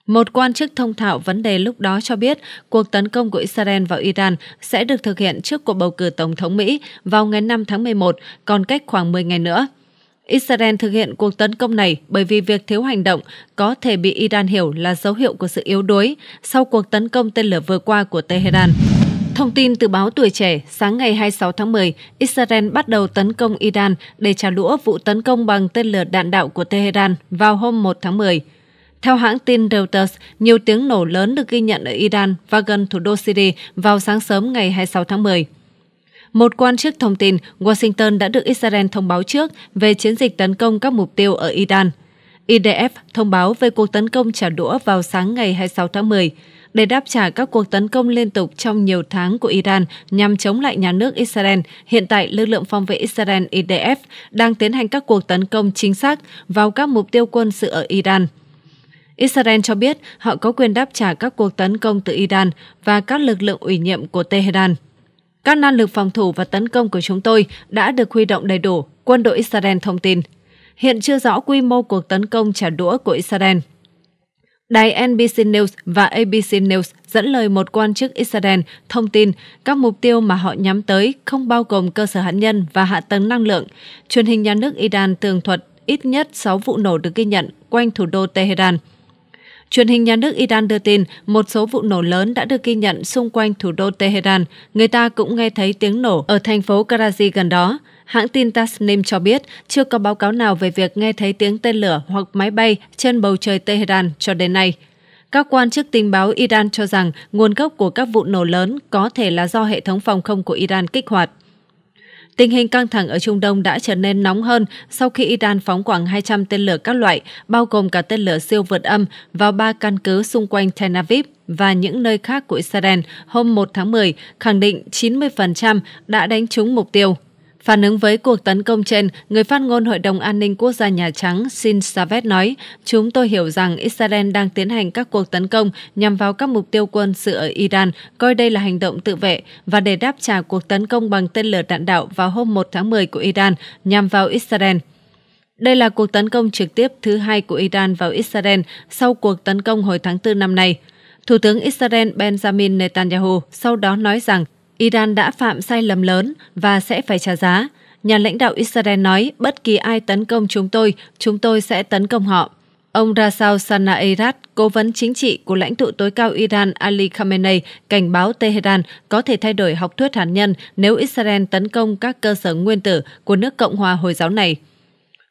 S1: Một quan chức thông thạo vấn đề lúc đó cho biết cuộc tấn công của Israel vào Iran sẽ được thực hiện trước cuộc bầu cử Tổng thống Mỹ vào ngày 5 tháng 11, còn cách khoảng 10 ngày nữa. Israel thực hiện cuộc tấn công này bởi vì việc thiếu hành động có thể bị Iran hiểu là dấu hiệu của sự yếu đuối sau cuộc tấn công tên lửa vừa qua của Tehran. Thông tin từ báo Tuổi Trẻ, sáng ngày 26 tháng 10, Israel bắt đầu tấn công Iran để trả đũa vụ tấn công bằng tên lửa đạn đạo của Tehran vào hôm 1 tháng 10. Theo hãng tin Reuters, nhiều tiếng nổ lớn được ghi nhận ở Iran và gần thủ đô Syria vào sáng sớm ngày 26 tháng 10. Một quan chức thông tin, Washington đã được Israel thông báo trước về chiến dịch tấn công các mục tiêu ở Iran. IDF thông báo về cuộc tấn công trả đũa vào sáng ngày 26 tháng 10 để đáp trả các cuộc tấn công liên tục trong nhiều tháng của Iran nhằm chống lại nhà nước Israel. Hiện tại, lực lượng phòng vệ Israel IDF đang tiến hành các cuộc tấn công chính xác vào các mục tiêu quân sự ở Iran. Israel cho biết họ có quyền đáp trả các cuộc tấn công từ Iran và các lực lượng ủy nhiệm của Tehran. Các năng lực phòng thủ và tấn công của chúng tôi đã được huy động đầy đủ, quân đội Israel thông tin. Hiện chưa rõ quy mô cuộc tấn công trả đũa của Israel. Đài NBC News và ABC News dẫn lời một quan chức Israel thông tin các mục tiêu mà họ nhắm tới không bao gồm cơ sở hạt nhân và hạ tầng năng lượng. Truyền hình nhà nước Iran tường thuật ít nhất 6 vụ nổ được ghi nhận quanh thủ đô Tehran – Truyền hình nhà nước Iran đưa tin một số vụ nổ lớn đã được ghi nhận xung quanh thủ đô Tehran. Người ta cũng nghe thấy tiếng nổ ở thành phố Karachi gần đó. Hãng tin Tasnim cho biết chưa có báo cáo nào về việc nghe thấy tiếng tên lửa hoặc máy bay trên bầu trời Tehran cho đến nay. Các quan chức tình báo Iran cho rằng nguồn gốc của các vụ nổ lớn có thể là do hệ thống phòng không của Iran kích hoạt. Tình hình căng thẳng ở Trung Đông đã trở nên nóng hơn sau khi Iran phóng khoảng 200 tên lửa các loại, bao gồm cả tên lửa siêu vượt âm, vào ba căn cứ xung quanh Tel Aviv và những nơi khác của Israel hôm 1 tháng 10, khẳng định 90% đã đánh trúng mục tiêu. Phản ứng với cuộc tấn công trên, người phát ngôn Hội đồng An ninh Quốc gia Nhà Trắng Sin Savet nói, chúng tôi hiểu rằng Israel đang tiến hành các cuộc tấn công nhằm vào các mục tiêu quân sự ở Iran, coi đây là hành động tự vệ và để đáp trả cuộc tấn công bằng tên lửa đạn đạo vào hôm 1 tháng 10 của Iran nhằm vào Israel. Đây là cuộc tấn công trực tiếp thứ hai của Iran vào Israel sau cuộc tấn công hồi tháng 4 năm nay. Thủ tướng Israel Benjamin Netanyahu sau đó nói rằng Iran đã phạm sai lầm lớn và sẽ phải trả giá. Nhà lãnh đạo Israel nói bất kỳ ai tấn công chúng tôi, chúng tôi sẽ tấn công họ. Ông Rasal Sanairat, cố vấn chính trị của lãnh tụ tối cao Iran Ali Khamenei, cảnh báo Tehran có thể thay đổi học thuyết hạt nhân nếu Israel tấn công các cơ sở nguyên tử của nước Cộng hòa Hồi giáo này.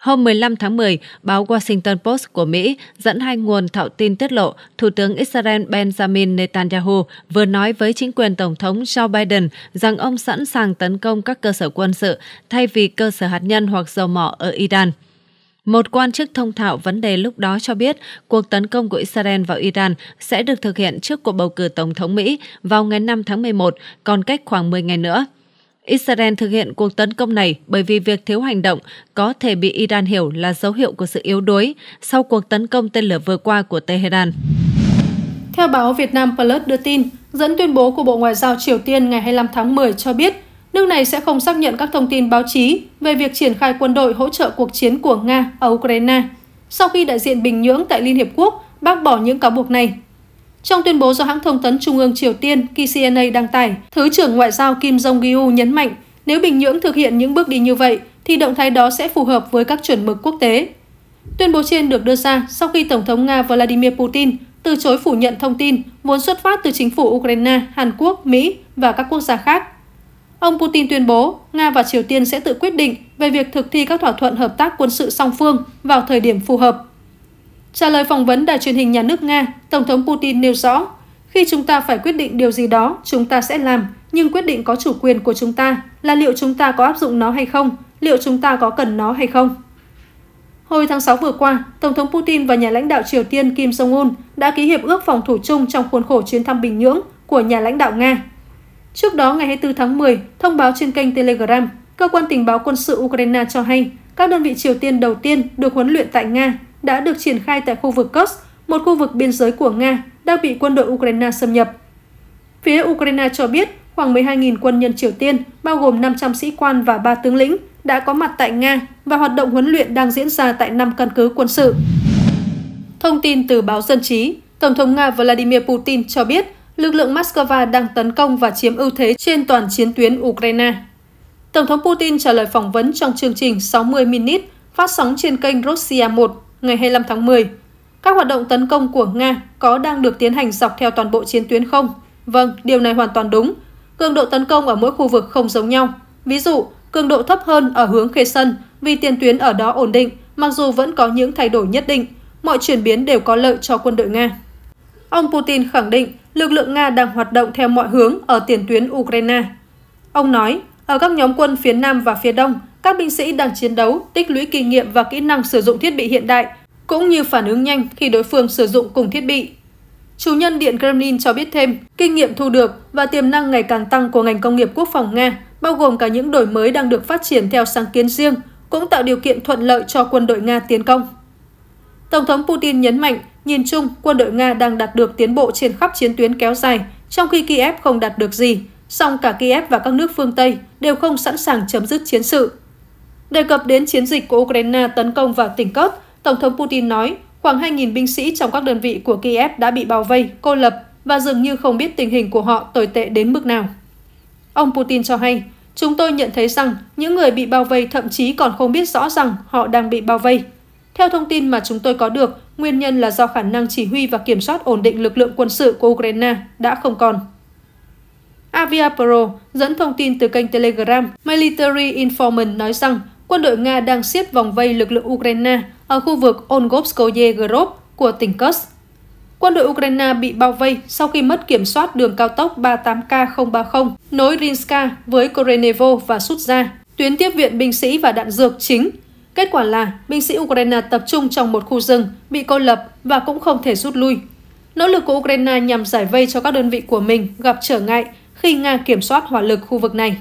S1: Hôm 15 tháng 10, báo Washington Post của Mỹ dẫn hai nguồn thạo tin tiết lộ Thủ tướng Israel Benjamin Netanyahu vừa nói với chính quyền Tổng thống Joe Biden rằng ông sẵn sàng tấn công các cơ sở quân sự thay vì cơ sở hạt nhân hoặc dầu mỏ ở Iran. Một quan chức thông thạo vấn đề lúc đó cho biết cuộc tấn công của Israel vào Iran sẽ được thực hiện trước cuộc bầu cử Tổng thống Mỹ vào ngày 5 tháng 11, còn cách khoảng 10 ngày nữa. Israel thực hiện cuộc tấn công này bởi vì việc thiếu hành động có thể bị Iran hiểu là dấu hiệu của sự yếu đuối sau cuộc tấn công tên lửa vừa qua của Tehran.
S2: Theo báo Việt Nam Plus đưa tin, dẫn tuyên bố của Bộ Ngoại giao Triều Tiên ngày 25 tháng 10 cho biết nước này sẽ không xác nhận các thông tin báo chí về việc triển khai quân đội hỗ trợ cuộc chiến của Nga ở Ukraine, sau khi đại diện Bình Nhưỡng tại Liên Hiệp Quốc bác bỏ những cáo buộc này. Trong tuyên bố do hãng thông tấn Trung ương Triều Tiên KCNA đăng tải, Thứ trưởng Ngoại giao Kim Jong-gyu nhấn mạnh nếu Bình Nhưỡng thực hiện những bước đi như vậy, thì động thái đó sẽ phù hợp với các chuẩn mực quốc tế. Tuyên bố trên được đưa ra sau khi Tổng thống Nga Vladimir Putin từ chối phủ nhận thông tin vốn xuất phát từ chính phủ Ukraine, Hàn Quốc, Mỹ và các quốc gia khác. Ông Putin tuyên bố Nga và Triều Tiên sẽ tự quyết định về việc thực thi các thỏa thuận hợp tác quân sự song phương vào thời điểm phù hợp. Trả lời phỏng vấn đài truyền hình nhà nước Nga, Tổng thống Putin nêu rõ, khi chúng ta phải quyết định điều gì đó, chúng ta sẽ làm, nhưng quyết định có chủ quyền của chúng ta là liệu chúng ta có áp dụng nó hay không, liệu chúng ta có cần nó hay không. Hồi tháng 6 vừa qua, Tổng thống Putin và nhà lãnh đạo Triều Tiên Kim Jong-un đã ký hiệp ước phòng thủ chung trong khuôn khổ chuyến thăm Bình Nhưỡng của nhà lãnh đạo Nga. Trước đó, ngày 24 tháng 10, thông báo trên kênh Telegram, cơ quan tình báo quân sự Ukraine cho hay các đơn vị Triều Tiên đầu tiên được huấn luyện tại Nga đã được triển khai tại khu vực Kursk, một khu vực biên giới của Nga đang bị quân đội Ukraine xâm nhập. Phía Ukraine cho biết khoảng 12.000 quân nhân Triều Tiên, bao gồm 500 sĩ quan và 3 tướng lĩnh, đã có mặt tại Nga và hoạt động huấn luyện đang diễn ra tại 5 căn cứ quân sự. Thông tin từ báo Dân trí, Tổng thống Nga Vladimir Putin cho biết lực lượng Moscow đang tấn công và chiếm ưu thế trên toàn chiến tuyến Ukraine. Tổng thống Putin trả lời phỏng vấn trong chương trình 60 Minutes phát sóng trên kênh Russia 1 ngày 25 tháng 10. Các hoạt động tấn công của Nga có đang được tiến hành dọc theo toàn bộ chiến tuyến không? Vâng, điều này hoàn toàn đúng. Cường độ tấn công ở mỗi khu vực không giống nhau. Ví dụ, cường độ thấp hơn ở hướng Khê Sân vì tiền tuyến ở đó ổn định, mặc dù vẫn có những thay đổi nhất định. Mọi chuyển biến đều có lợi cho quân đội Nga. Ông Putin khẳng định lực lượng Nga đang hoạt động theo mọi hướng ở tiền tuyến Ukraine. Ông nói, ở các nhóm quân phía Nam và phía Đông, các binh sĩ đang chiến đấu, tích lũy kinh nghiệm và kỹ năng sử dụng thiết bị hiện đại, cũng như phản ứng nhanh khi đối phương sử dụng cùng thiết bị. Chủ nhân Điện Kremlin cho biết thêm, kinh nghiệm thu được và tiềm năng ngày càng tăng của ngành công nghiệp quốc phòng Nga, bao gồm cả những đổi mới đang được phát triển theo sáng kiến riêng, cũng tạo điều kiện thuận lợi cho quân đội Nga tiến công. Tổng thống Putin nhấn mạnh, nhìn chung, quân đội Nga đang đạt được tiến bộ trên khắp chiến tuyến kéo dài, trong khi Kiev không đạt được gì, song cả Kiev và các nước phương Tây đều không sẵn sàng chấm dứt chiến sự. Đề cập đến chiến dịch của Ukraine tấn công vào tỉnh Kut, Tổng thống Putin nói khoảng 2.000 binh sĩ trong các đơn vị của Kiev đã bị bao vây, cô lập và dường như không biết tình hình của họ tồi tệ đến mức nào. Ông Putin cho hay, chúng tôi nhận thấy rằng những người bị bao vây thậm chí còn không biết rõ rằng họ đang bị bao vây. Theo thông tin mà chúng tôi có được, nguyên nhân là do khả năng chỉ huy và kiểm soát ổn định lực lượng quân sự của Ukraine đã không còn. Avia Pro dẫn thông tin từ kênh Telegram Military Informant nói rằng quân đội Nga đang siết vòng vây lực lượng Ukraine ở khu vực Ongobskoye Grob của tỉnh Kursk. Quân đội Ukraine bị bao vây sau khi mất kiểm soát đường cao tốc 38K030 nối Rinska với Korenevo và Sutja, tuyến tiếp viện binh sĩ và đạn dược chính. Kết quả là binh sĩ Ukraine tập trung trong một khu rừng, bị cô lập và cũng không thể rút lui. Nỗ lực của Ukraine nhằm giải vây cho các đơn vị của mình gặp trở ngại khi Nga kiểm soát hỏa lực khu vực này.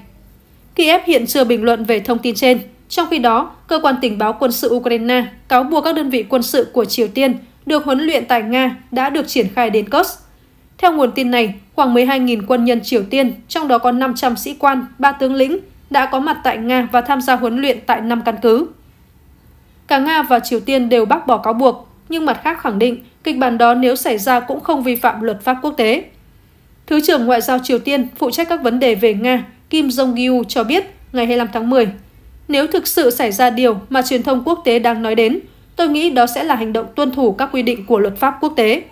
S2: Kiev hiện chưa bình luận về thông tin trên. Trong khi đó, cơ quan tình báo quân sự Ukraine cáo buộc các đơn vị quân sự của Triều Tiên được huấn luyện tại Nga đã được triển khai đến Kursk. Theo nguồn tin này, khoảng 12.000 quân nhân Triều Tiên, trong đó có 500 sĩ quan, 3 tướng lĩnh, đã có mặt tại Nga và tham gia huấn luyện tại 5 căn cứ. Cả Nga và Triều Tiên đều bác bỏ cáo buộc, nhưng mặt khác khẳng định kịch bản đó nếu xảy ra cũng không vi phạm luật pháp quốc tế. Thứ trưởng Ngoại giao Triều Tiên phụ trách các vấn đề về Nga, Kim Jong-gyu cho biết ngày 25 tháng 10, nếu thực sự xảy ra điều mà truyền thông quốc tế đang nói đến, tôi nghĩ đó sẽ là hành động tuân thủ các quy định của luật pháp quốc tế.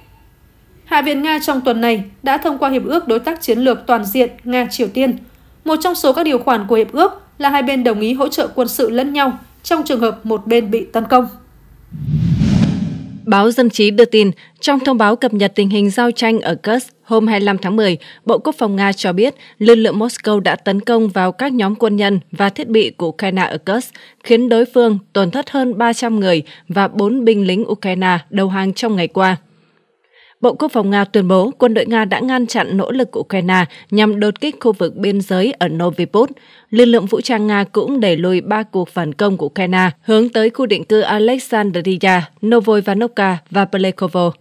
S2: Hạ viện Nga trong tuần này đã thông qua Hiệp ước Đối tác Chiến lược Toàn diện Nga-Triều Tiên. Một trong số các điều khoản của Hiệp ước là hai bên đồng ý hỗ trợ quân sự lẫn nhau trong trường hợp một bên bị tấn công.
S1: Báo Dân chí đưa tin, trong thông báo cập nhật tình hình giao tranh ở Kursk hôm 25 tháng 10, Bộ Quốc phòng Nga cho biết lực lượng Moscow đã tấn công vào các nhóm quân nhân và thiết bị của Ukraine ở Kursk, khiến đối phương tổn thất hơn 300 người và 4 binh lính Ukraine đầu hàng trong ngày qua. Bộ Quốc phòng Nga tuyên bố quân đội Nga đã ngăn chặn nỗ lực của Ukraine nhằm đột kích khu vực biên giới ở Noviput. Lực lượng vũ trang Nga cũng đẩy lùi ba cuộc phản công của Ukraine hướng tới khu định cư Alexandria, Novoivanovka và Plekovo.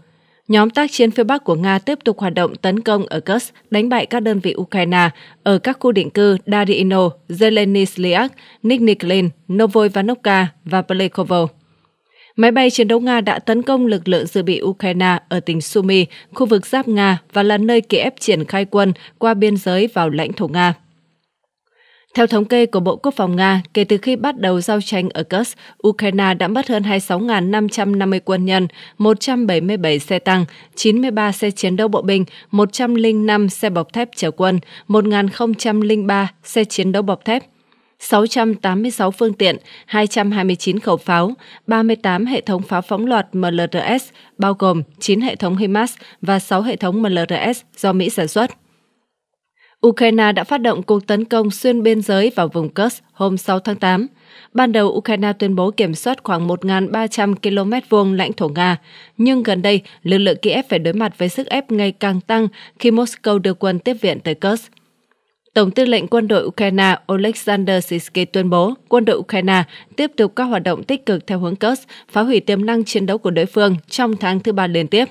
S1: Nhóm tác chiến phía Bắc của Nga tiếp tục hoạt động tấn công ở Kursk, đánh bại các đơn vị Ukraine ở các khu định cư Darino, Zeleny Nikniklin, Novoivanovka và Plekovo. Máy bay chiến đấu Nga đã tấn công lực lượng dự bị Ukraine ở tỉnh Sumy, khu vực giáp Nga và là nơi Kiev triển khai quân qua biên giới vào lãnh thổ Nga. Theo thống kê của Bộ Quốc phòng Nga, kể từ khi bắt đầu giao tranh ở Kursk, Ukraine đã mất hơn 26.550 quân nhân, 177 xe tăng, 93 xe chiến đấu bộ binh, 105 xe bọc thép chở quân, 1.003 xe chiến đấu bọc thép, 686 phương tiện, 229 khẩu pháo, 38 hệ thống pháo phóng loạt MLRS, bao gồm 9 hệ thống HIMARS và 6 hệ thống MLRS do Mỹ sản xuất. Ukraine đã phát động cuộc tấn công xuyên biên giới vào vùng Kursk hôm 6 tháng 8. Ban đầu Ukraine tuyên bố kiểm soát khoảng 1.300 km vuông lãnh thổ Nga, nhưng gần đây lực lượng Kiev phải đối mặt với sức ép ngày càng tăng khi Moscow đưa quân tiếp viện tới Kursk. Tổng tư lệnh quân đội Ukraine Oleksandr Sisky tuyên bố quân đội Ukraine tiếp tục các hoạt động tích cực theo hướng Kursk, phá hủy tiềm năng chiến đấu của đối phương trong tháng thứ ba liên tiếp.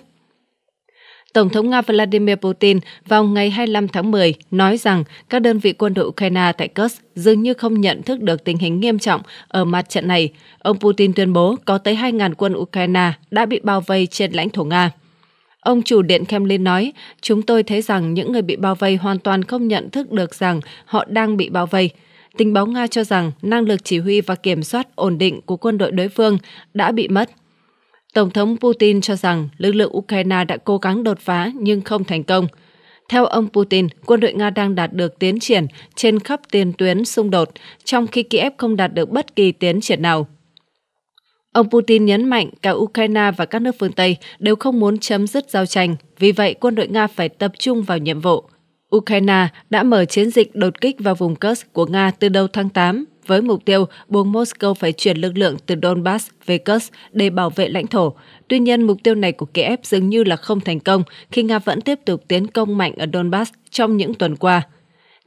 S1: Tổng thống Nga Vladimir Putin vào ngày 25 tháng 10 nói rằng các đơn vị quân đội Ukraine tại Kursk dường như không nhận thức được tình hình nghiêm trọng ở mặt trận này. Ông Putin tuyên bố có tới 2.000 quân Ukraine đã bị bao vây trên lãnh thổ Nga. Ông chủ điện Kremlin nói, chúng tôi thấy rằng những người bị bao vây hoàn toàn không nhận thức được rằng họ đang bị bao vây. Tình báo Nga cho rằng năng lực chỉ huy và kiểm soát ổn định của quân đội đối phương đã bị mất. Tổng thống Putin cho rằng lực lượng Ukraine đã cố gắng đột phá nhưng không thành công. Theo ông Putin, quân đội Nga đang đạt được tiến triển trên khắp tiền tuyến xung đột, trong khi Kiev không đạt được bất kỳ tiến triển nào. Ông Putin nhấn mạnh cả Ukraine và các nước phương Tây đều không muốn chấm dứt giao tranh, vì vậy quân đội Nga phải tập trung vào nhiệm vụ. Ukraine đã mở chiến dịch đột kích vào vùng Kursk của Nga từ đầu tháng 8 với mục tiêu buộc Moscow phải chuyển lực lượng từ Donbass về Kursk để bảo vệ lãnh thổ. Tuy nhiên, mục tiêu này của Kiev dường như là không thành công khi Nga vẫn tiếp tục tiến công mạnh ở Donbass trong những tuần qua.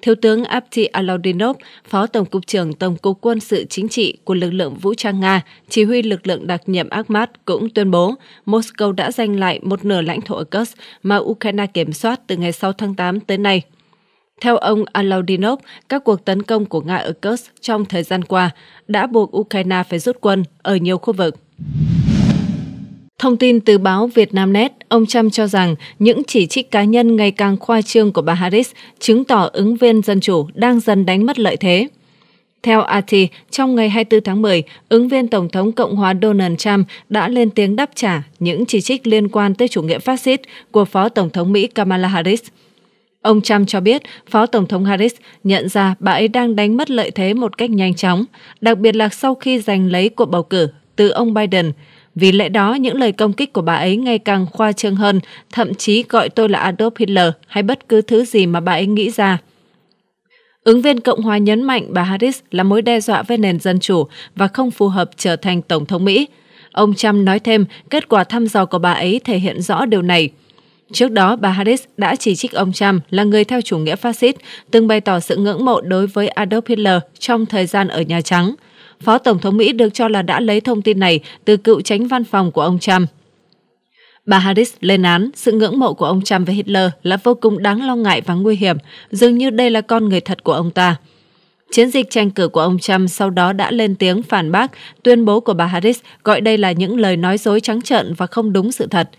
S1: Thiếu tướng Abdi Alaudinov, Phó Tổng cục trưởng Tổng cục Quân sự Chính trị của lực lượng vũ trang Nga, chỉ huy lực lượng đặc nhiệm Akhmat cũng tuyên bố Moscow đã giành lại một nửa lãnh thổ ở Kursk mà Ukraine kiểm soát từ ngày 6 tháng 8 tới nay. Theo ông Alaudinov, các cuộc tấn công của Nga ở Kursk trong thời gian qua đã buộc Ukraine phải rút quân ở nhiều khu vực. Thông tin từ báo Vietnamnet, ông Trump cho rằng những chỉ trích cá nhân ngày càng khoa trương của bà Harris chứng tỏ ứng viên Dân Chủ đang dần đánh mất lợi thế. Theo AT, trong ngày 24 tháng 10, ứng viên Tổng thống Cộng hòa Donald Trump đã lên tiếng đáp trả những chỉ trích liên quan tới chủ nghĩa phát xít của Phó Tổng thống Mỹ Kamala Harris. Ông Trump cho biết Phó Tổng thống Harris nhận ra bà ấy đang đánh mất lợi thế một cách nhanh chóng, đặc biệt là sau khi giành lấy cuộc bầu cử từ ông Biden – vì lẽ đó, những lời công kích của bà ấy ngày càng khoa trương hơn, thậm chí gọi tôi là Adolf Hitler hay bất cứ thứ gì mà bà ấy nghĩ ra. Ứng viên Cộng hòa nhấn mạnh bà Harris là mối đe dọa với nền dân chủ và không phù hợp trở thành Tổng thống Mỹ. Ông Trump nói thêm, kết quả thăm dò của bà ấy thể hiện rõ điều này. Trước đó, bà Harris đã chỉ trích ông Trump là người theo chủ nghĩa phát xít, từng bày tỏ sự ngưỡng mộ đối với Adolf Hitler trong thời gian ở Nhà Trắng – Phó Tổng thống Mỹ được cho là đã lấy thông tin này từ cựu tránh văn phòng của ông Trump. Bà Harris lên án sự ngưỡng mộ của ông Trump với Hitler là vô cùng đáng lo ngại và nguy hiểm, dường như đây là con người thật của ông ta. Chiến dịch tranh cử của ông Trump sau đó đã lên tiếng phản bác tuyên bố của bà Harris gọi đây là những lời nói dối trắng trợn và không đúng sự thật.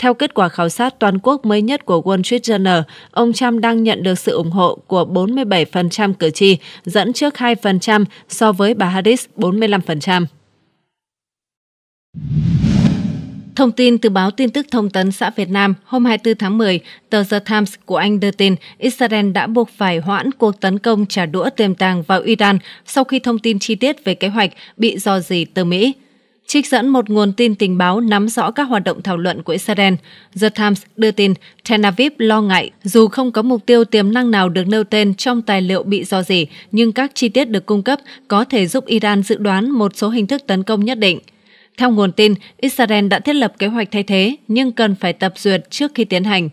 S1: Theo kết quả khảo sát toàn quốc mới nhất của Wall Street Journal, ông Trump đang nhận được sự ủng hộ của 47% cử tri, dẫn trước 2% so với bà Harris 45%. Thông tin từ báo tin tức thông tấn xã Việt Nam hôm 24 tháng 10, tờ The Times của Anh đưa tin Israel đã buộc phải hoãn cuộc tấn công trả đũa tiềm tàng vào Iran sau khi thông tin chi tiết về kế hoạch bị dò dỉ từ Mỹ. Trích dẫn một nguồn tin tình báo nắm rõ các hoạt động thảo luận của Israel, The Times đưa tin Tel Aviv lo ngại dù không có mục tiêu tiềm năng nào được nêu tên trong tài liệu bị dò dỉ, nhưng các chi tiết được cung cấp có thể giúp Iran dự đoán một số hình thức tấn công nhất định. Theo nguồn tin, Israel đã thiết lập kế hoạch thay thế nhưng cần phải tập duyệt trước khi tiến hành.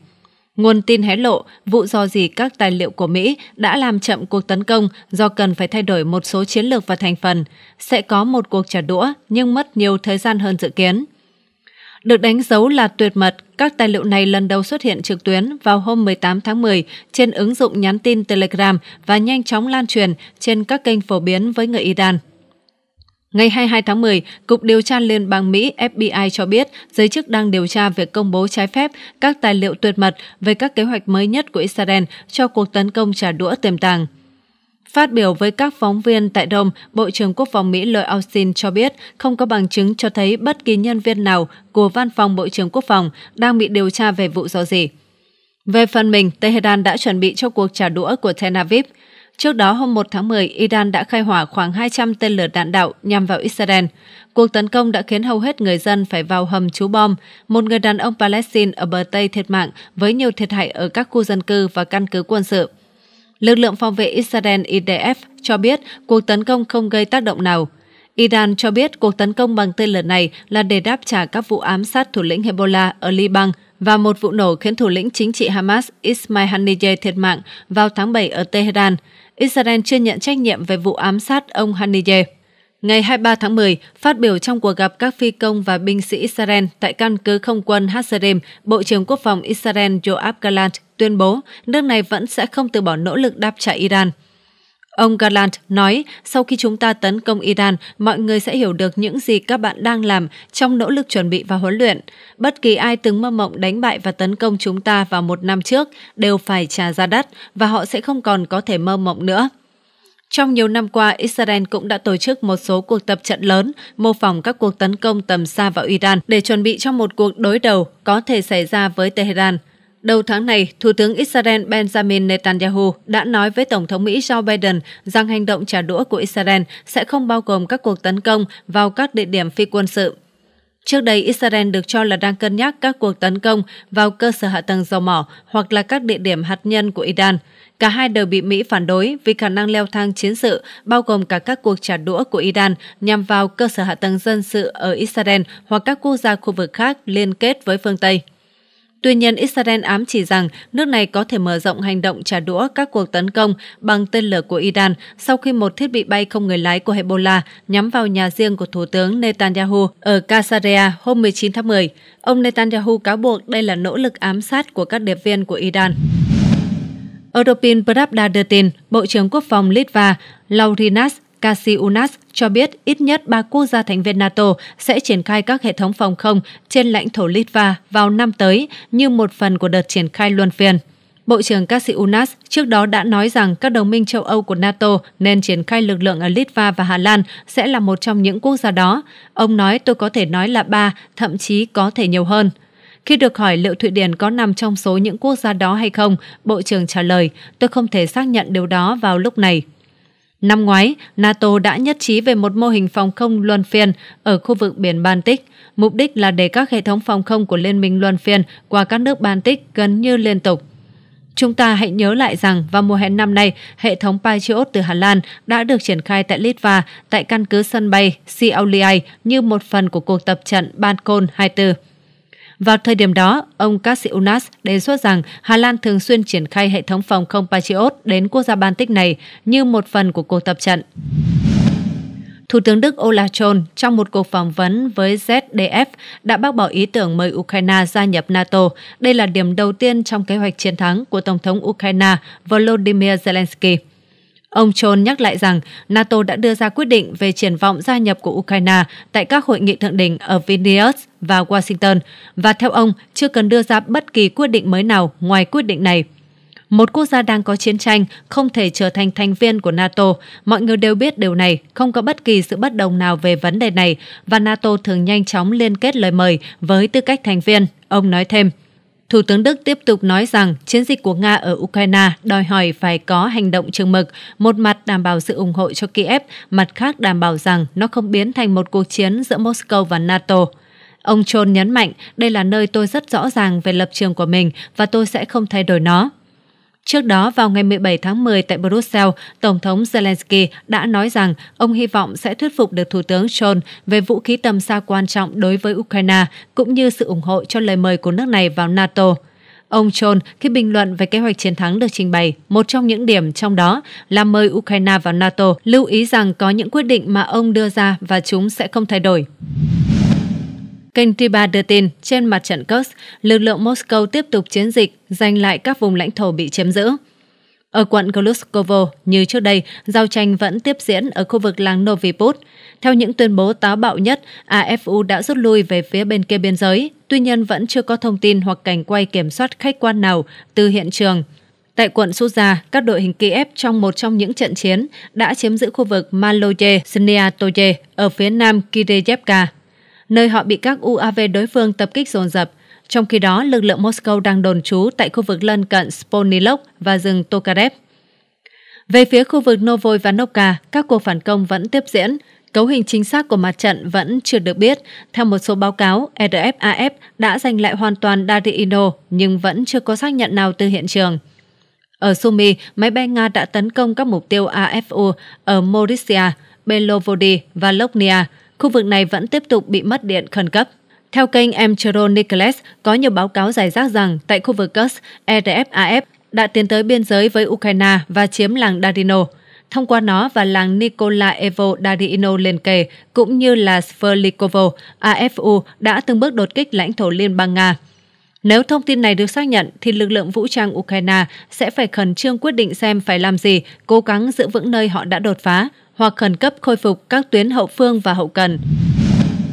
S1: Nguồn tin hé lộ vụ do gì các tài liệu của Mỹ đã làm chậm cuộc tấn công do cần phải thay đổi một số chiến lược và thành phần. Sẽ có một cuộc trả đũa nhưng mất nhiều thời gian hơn dự kiến. Được đánh dấu là tuyệt mật, các tài liệu này lần đầu xuất hiện trực tuyến vào hôm 18 tháng 10 trên ứng dụng nhắn tin Telegram và nhanh chóng lan truyền trên các kênh phổ biến với người Iran. Ngày 22 tháng 10, Cục Điều tra Liên bang Mỹ FBI cho biết giới chức đang điều tra việc công bố trái phép các tài liệu tuyệt mật về các kế hoạch mới nhất của Israel cho cuộc tấn công trả đũa tiềm tàng. Phát biểu với các phóng viên tại Rome, Bộ trưởng Quốc phòng Mỹ Lloyd Austin cho biết không có bằng chứng cho thấy bất kỳ nhân viên nào của văn phòng Bộ trưởng Quốc phòng đang bị điều tra về vụ dò dỉ. Về phần mình, Tehran đã chuẩn bị cho cuộc trả đũa của Tel Aviv – Trước đó hôm 1 tháng 10, Iran đã khai hỏa khoảng 200 tên lửa đạn đạo nhằm vào Israel. Cuộc tấn công đã khiến hầu hết người dân phải vào hầm trú bom. Một người đàn ông Palestine ở bờ Tây thiệt mạng với nhiều thiệt hại ở các khu dân cư và căn cứ quân sự. Lực lượng phòng vệ Israel IDF cho biết cuộc tấn công không gây tác động nào. Iran cho biết cuộc tấn công bằng tên lửa này là để đáp trả các vụ ám sát thủ lĩnh Hezbollah ở Liban và một vụ nổ khiến thủ lĩnh chính trị Hamas Ismail Haniyeh thiệt mạng vào tháng 7 ở Tehran. Israel chưa nhận trách nhiệm về vụ ám sát ông Haniyeh. Ngày 23 tháng 10, phát biểu trong cuộc gặp các phi công và binh sĩ Israel tại căn cứ không quân Hasarim, Bộ trưởng Quốc phòng Israel Yoav Gallant tuyên bố nước này vẫn sẽ không từ bỏ nỗ lực đáp trả Iran. Ông Gallant nói, sau khi chúng ta tấn công Iran, mọi người sẽ hiểu được những gì các bạn đang làm trong nỗ lực chuẩn bị và huấn luyện. Bất kỳ ai từng mơ mộng đánh bại và tấn công chúng ta vào một năm trước đều phải trả giá đắt và họ sẽ không còn có thể mơ mộng nữa. Trong nhiều năm qua, Israel cũng đã tổ chức một số cuộc tập trận lớn, mô phỏng các cuộc tấn công tầm xa vào Iran để chuẩn bị cho một cuộc đối đầu có thể xảy ra với Tehran. Đầu tháng này, Thủ tướng Israel Benjamin Netanyahu đã nói với Tổng thống Mỹ Joe Biden rằng hành động trả đũa của Israel sẽ không bao gồm các cuộc tấn công vào các địa điểm phi quân sự. Trước đây, Israel được cho là đang cân nhắc các cuộc tấn công vào cơ sở hạ tầng dầu mỏ hoặc là các địa điểm hạt nhân của Iran. Cả hai đều bị Mỹ phản đối vì khả năng leo thang chiến sự, bao gồm cả các cuộc trả đũa của Iran nhằm vào cơ sở hạ tầng dân sự ở Israel hoặc các quốc gia khu vực khác liên kết với phương Tây. Tuy nhiên, Israel ám chỉ rằng nước này có thể mở rộng hành động trả đũa các cuộc tấn công bằng tên lửa của Iran sau khi một thiết bị bay không người lái của Hezbollah nhắm vào nhà riêng của Thủ tướng Netanyahu ở Caesarea hôm 19 tháng 10. Ông Netanyahu cáo buộc đây là nỗ lực ám sát của các điệp viên của Iran. Europin Pravda đưa tin, Bộ trưởng Quốc phòng Litva Laurinas Kasiunas cho biết ít nhất ba quốc gia thành viên NATO sẽ triển khai các hệ thống phòng không trên lãnh thổ Litva vào năm tới như một phần của đợt triển khai luân phiên. Bộ trưởng Kasiunas trước đó đã nói rằng các đồng minh châu Âu của NATO nên triển khai lực lượng ở Litva và Hà Lan sẽ là một trong những quốc gia đó. Ông nói tôi có thể nói là ba, thậm chí có thể nhiều hơn. Khi được hỏi liệu Thụy Điển có nằm trong số những quốc gia đó hay không, Bộ trưởng trả lời, tôi không thể xác nhận điều đó vào lúc này. Năm ngoái, NATO đã nhất trí về một mô hình phòng không luân phiên ở khu vực biển Baltic. Mục đích là để các hệ thống phòng không của Liên minh luân phiên qua các nước Baltic gần như liên tục. Chúng ta hãy nhớ lại rằng vào mùa hè năm nay, hệ thống Patriot từ Hà Lan đã được triển khai tại Litva tại căn cứ sân bay Siauliai như một phần của cuộc tập trận Balkon 24. Vào thời điểm đó, ông Kasiunas đề xuất rằng Hà Lan thường xuyên triển khai hệ thống phòng không Patriot đến quốc gia Baltic này như một phần của cuộc tập trận. Thủ tướng Đức Olaf Scholz trong một cuộc phỏng vấn với ZDF đã bác bỏ ý tưởng mời Ukraine gia nhập NATO. Đây là điểm đầu tiên trong kế hoạch chiến thắng của Tổng thống Ukraine Volodymyr Zelensky. Ông Chol nhắc lại rằng NATO đã đưa ra quyết định về triển vọng gia nhập của Ukraine tại các hội nghị thượng đỉnh ở Vilnius và Washington và theo ông chưa cần đưa ra bất kỳ quyết định mới nào ngoài quyết định này. Một quốc gia đang có chiến tranh không thể trở thành thành viên của NATO. Mọi người đều biết điều này, không có bất kỳ sự bất đồng nào về vấn đề này và NATO thường nhanh chóng liên kết lời mời với tư cách thành viên, ông nói thêm. Thủ tướng Đức tiếp tục nói rằng chiến dịch của Nga ở Ukraine đòi hỏi phải có hành động trường mực, một mặt đảm bảo sự ủng hộ cho Kiev, mặt khác đảm bảo rằng nó không biến thành một cuộc chiến giữa Moscow và NATO. Ông John nhấn mạnh đây là nơi tôi rất rõ ràng về lập trường của mình và tôi sẽ không thay đổi nó. Trước đó, vào ngày 17 tháng 10 tại Brussels, Tổng thống Zelensky đã nói rằng ông hy vọng sẽ thuyết phục được Thủ tướng Scholz về vũ khí tầm xa quan trọng đối với Ukraine, cũng như sự ủng hộ cho lời mời của nước này vào NATO. Ông Scholz khi bình luận về kế hoạch chiến thắng được trình bày, một trong những điểm trong đó là mời Ukraine vào NATO, lưu ý rằng có những quyết định mà ông đưa ra và chúng sẽ không thay đổi. Kênh Tiba đưa tin, trên mặt trận Kursk, lực lượng Moscow tiếp tục chiến dịch giành lại các vùng lãnh thổ bị chiếm giữ. Ở quận Gluskovo, như trước đây, giao tranh vẫn tiếp diễn ở khu vực làng Novi Theo những tuyên bố táo bạo nhất, AFU đã rút lui về phía bên kia biên giới, tuy nhiên vẫn chưa có thông tin hoặc cảnh quay kiểm soát khách quan nào từ hiện trường. Tại quận Suza, các đội hình Kiev trong một trong những trận chiến đã chiếm giữ khu vực Maloye Sniatoye ở phía nam Kireyevka nơi họ bị các UAV đối phương tập kích dồn dập. Trong khi đó, lực lượng Moscow đang đồn trú tại khu vực lân cận Sponilok và rừng Tokarev. Về phía khu vực Novoy và Novka, các cuộc phản công vẫn tiếp diễn. Cấu hình chính xác của mặt trận vẫn chưa được biết. Theo một số báo cáo, RFAF đã giành lại hoàn toàn Dariino nhưng vẫn chưa có xác nhận nào từ hiện trường. Ở Sumy, máy bay Nga đã tấn công các mục tiêu AFU ở Morisia, Belovody và Loknia, khu vực này vẫn tiếp tục bị mất điện khẩn cấp. Theo kênh Emchero Nicholas, có nhiều báo cáo giải rác rằng tại khu vực Kursk, RFAF đã tiến tới biên giới với Ukraine và chiếm làng Darino Thông qua nó và làng Nikolaevo Darino liền kề, cũng như là Sverlikovo, AFU đã từng bước đột kích lãnh thổ Liên bang Nga. Nếu thông tin này được xác nhận, thì lực lượng vũ trang Ukraine sẽ phải khẩn trương quyết định xem phải làm gì, cố gắng giữ vững nơi họ đã đột phá, hoặc khẩn cấp khôi phục các tuyến hậu phương và hậu cần.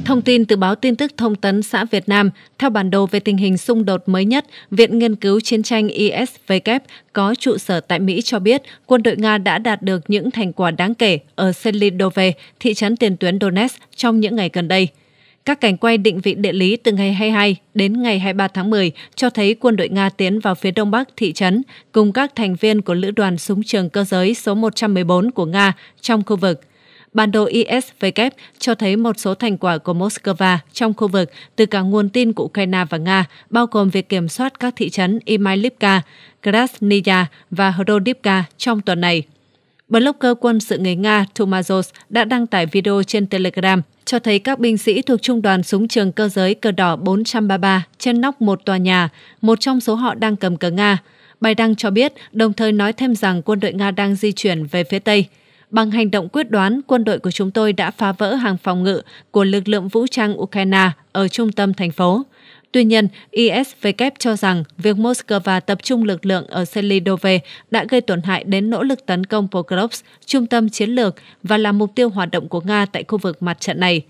S1: Thông tin từ báo tin tức thông tấn xã Việt Nam, theo bản đồ về tình hình xung đột mới nhất, Viện Nghiên cứu Chiến tranh ISW có trụ sở tại Mỹ cho biết quân đội Nga đã đạt được những thành quả đáng kể ở Selidove, thị trấn tiền tuyến Donetsk trong những ngày gần đây – các cảnh quay định vị địa lý từ ngày 22 đến ngày 23 tháng 10 cho thấy quân đội Nga tiến vào phía đông bắc thị trấn cùng các thành viên của Lữ đoàn súng trường cơ giới số 114 của Nga trong khu vực. Bản đồ ISVK cho thấy một số thành quả của Moscow trong khu vực từ cả nguồn tin của Ukraine và Nga, bao gồm việc kiểm soát các thị trấn Imailivka, Krasnaya và Hrodivka trong tuần này. Blogger quân sự người Nga Tomazos đã đăng tải video trên Telegram cho thấy các binh sĩ thuộc Trung đoàn súng trường cơ giới cờ đỏ 433 trên nóc một tòa nhà, một trong số họ đang cầm cờ Nga. Bài đăng cho biết, đồng thời nói thêm rằng quân đội Nga đang di chuyển về phía Tây. Bằng hành động quyết đoán, quân đội của chúng tôi đã phá vỡ hàng phòng ngự của lực lượng vũ trang Ukraine ở trung tâm thành phố. Tuy nhiên, ISW cho rằng việc Moscow tập trung lực lượng ở Selidove đã gây tổn hại đến nỗ lực tấn công Pokrovsk, trung tâm chiến lược và là mục tiêu hoạt động của Nga tại khu vực mặt trận này.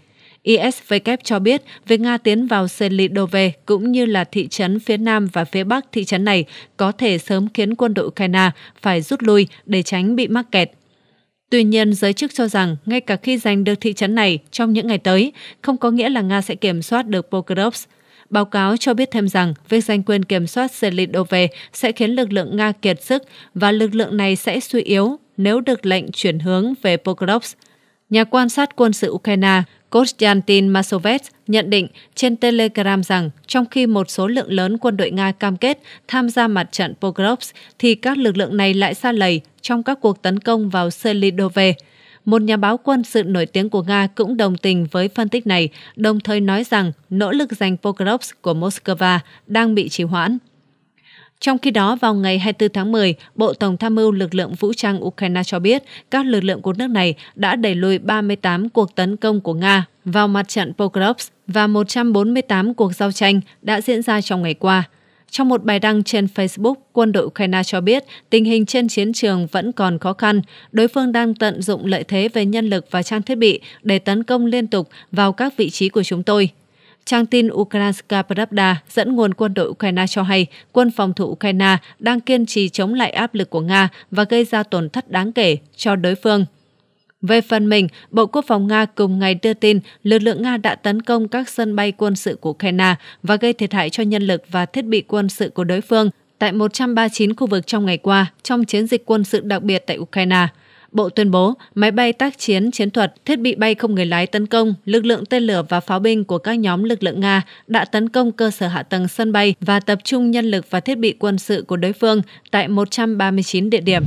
S1: ISW cho biết việc Nga tiến vào Selidove cũng như là thị trấn phía nam và phía bắc thị trấn này có thể sớm khiến quân đội Ukraine phải rút lui để tránh bị mắc kẹt. Tuy nhiên, giới chức cho rằng ngay cả khi giành được thị trấn này trong những ngày tới, không có nghĩa là Nga sẽ kiểm soát được Pokrovsk. Báo cáo cho biết thêm rằng việc giành quyền kiểm soát Selidove sẽ khiến lực lượng Nga kiệt sức và lực lượng này sẽ suy yếu nếu được lệnh chuyển hướng về Pokrovsk. Nhà quan sát quân sự Ukraine Konstantin Masovets nhận định trên Telegram rằng trong khi một số lượng lớn quân đội Nga cam kết tham gia mặt trận Pokrovsk thì các lực lượng này lại xa lầy trong các cuộc tấn công vào Selidove một nhà báo quân sự nổi tiếng của Nga cũng đồng tình với phân tích này, đồng thời nói rằng nỗ lực giành Pokrovsk của Moscow đang bị trì hoãn. Trong khi đó, vào ngày 24 tháng 10, Bộ Tổng tham mưu lực lượng vũ trang Ukraine cho biết các lực lượng của nước này đã đẩy lùi 38 cuộc tấn công của Nga vào mặt trận Pokrovsk và 148 cuộc giao tranh đã diễn ra trong ngày qua. Trong một bài đăng trên Facebook, quân đội Ukraine cho biết tình hình trên chiến trường vẫn còn khó khăn. Đối phương đang tận dụng lợi thế về nhân lực và trang thiết bị để tấn công liên tục vào các vị trí của chúng tôi. Trang tin Ukrainska Pravda dẫn nguồn quân đội Ukraine cho hay quân phòng thủ Ukraine đang kiên trì chống lại áp lực của Nga và gây ra tổn thất đáng kể cho đối phương. Về phần mình, Bộ Quốc phòng Nga cùng ngày đưa tin lực lượng Nga đã tấn công các sân bay quân sự của Ukraine và gây thiệt hại cho nhân lực và thiết bị quân sự của đối phương tại 139 khu vực trong ngày qua trong chiến dịch quân sự đặc biệt tại Ukraine. Bộ tuyên bố máy bay tác chiến chiến thuật, thiết bị bay không người lái tấn công, lực lượng tên lửa và pháo binh của các nhóm lực lượng Nga đã tấn công cơ sở hạ tầng sân bay và tập trung nhân lực và thiết bị quân sự của đối phương tại 139 địa điểm.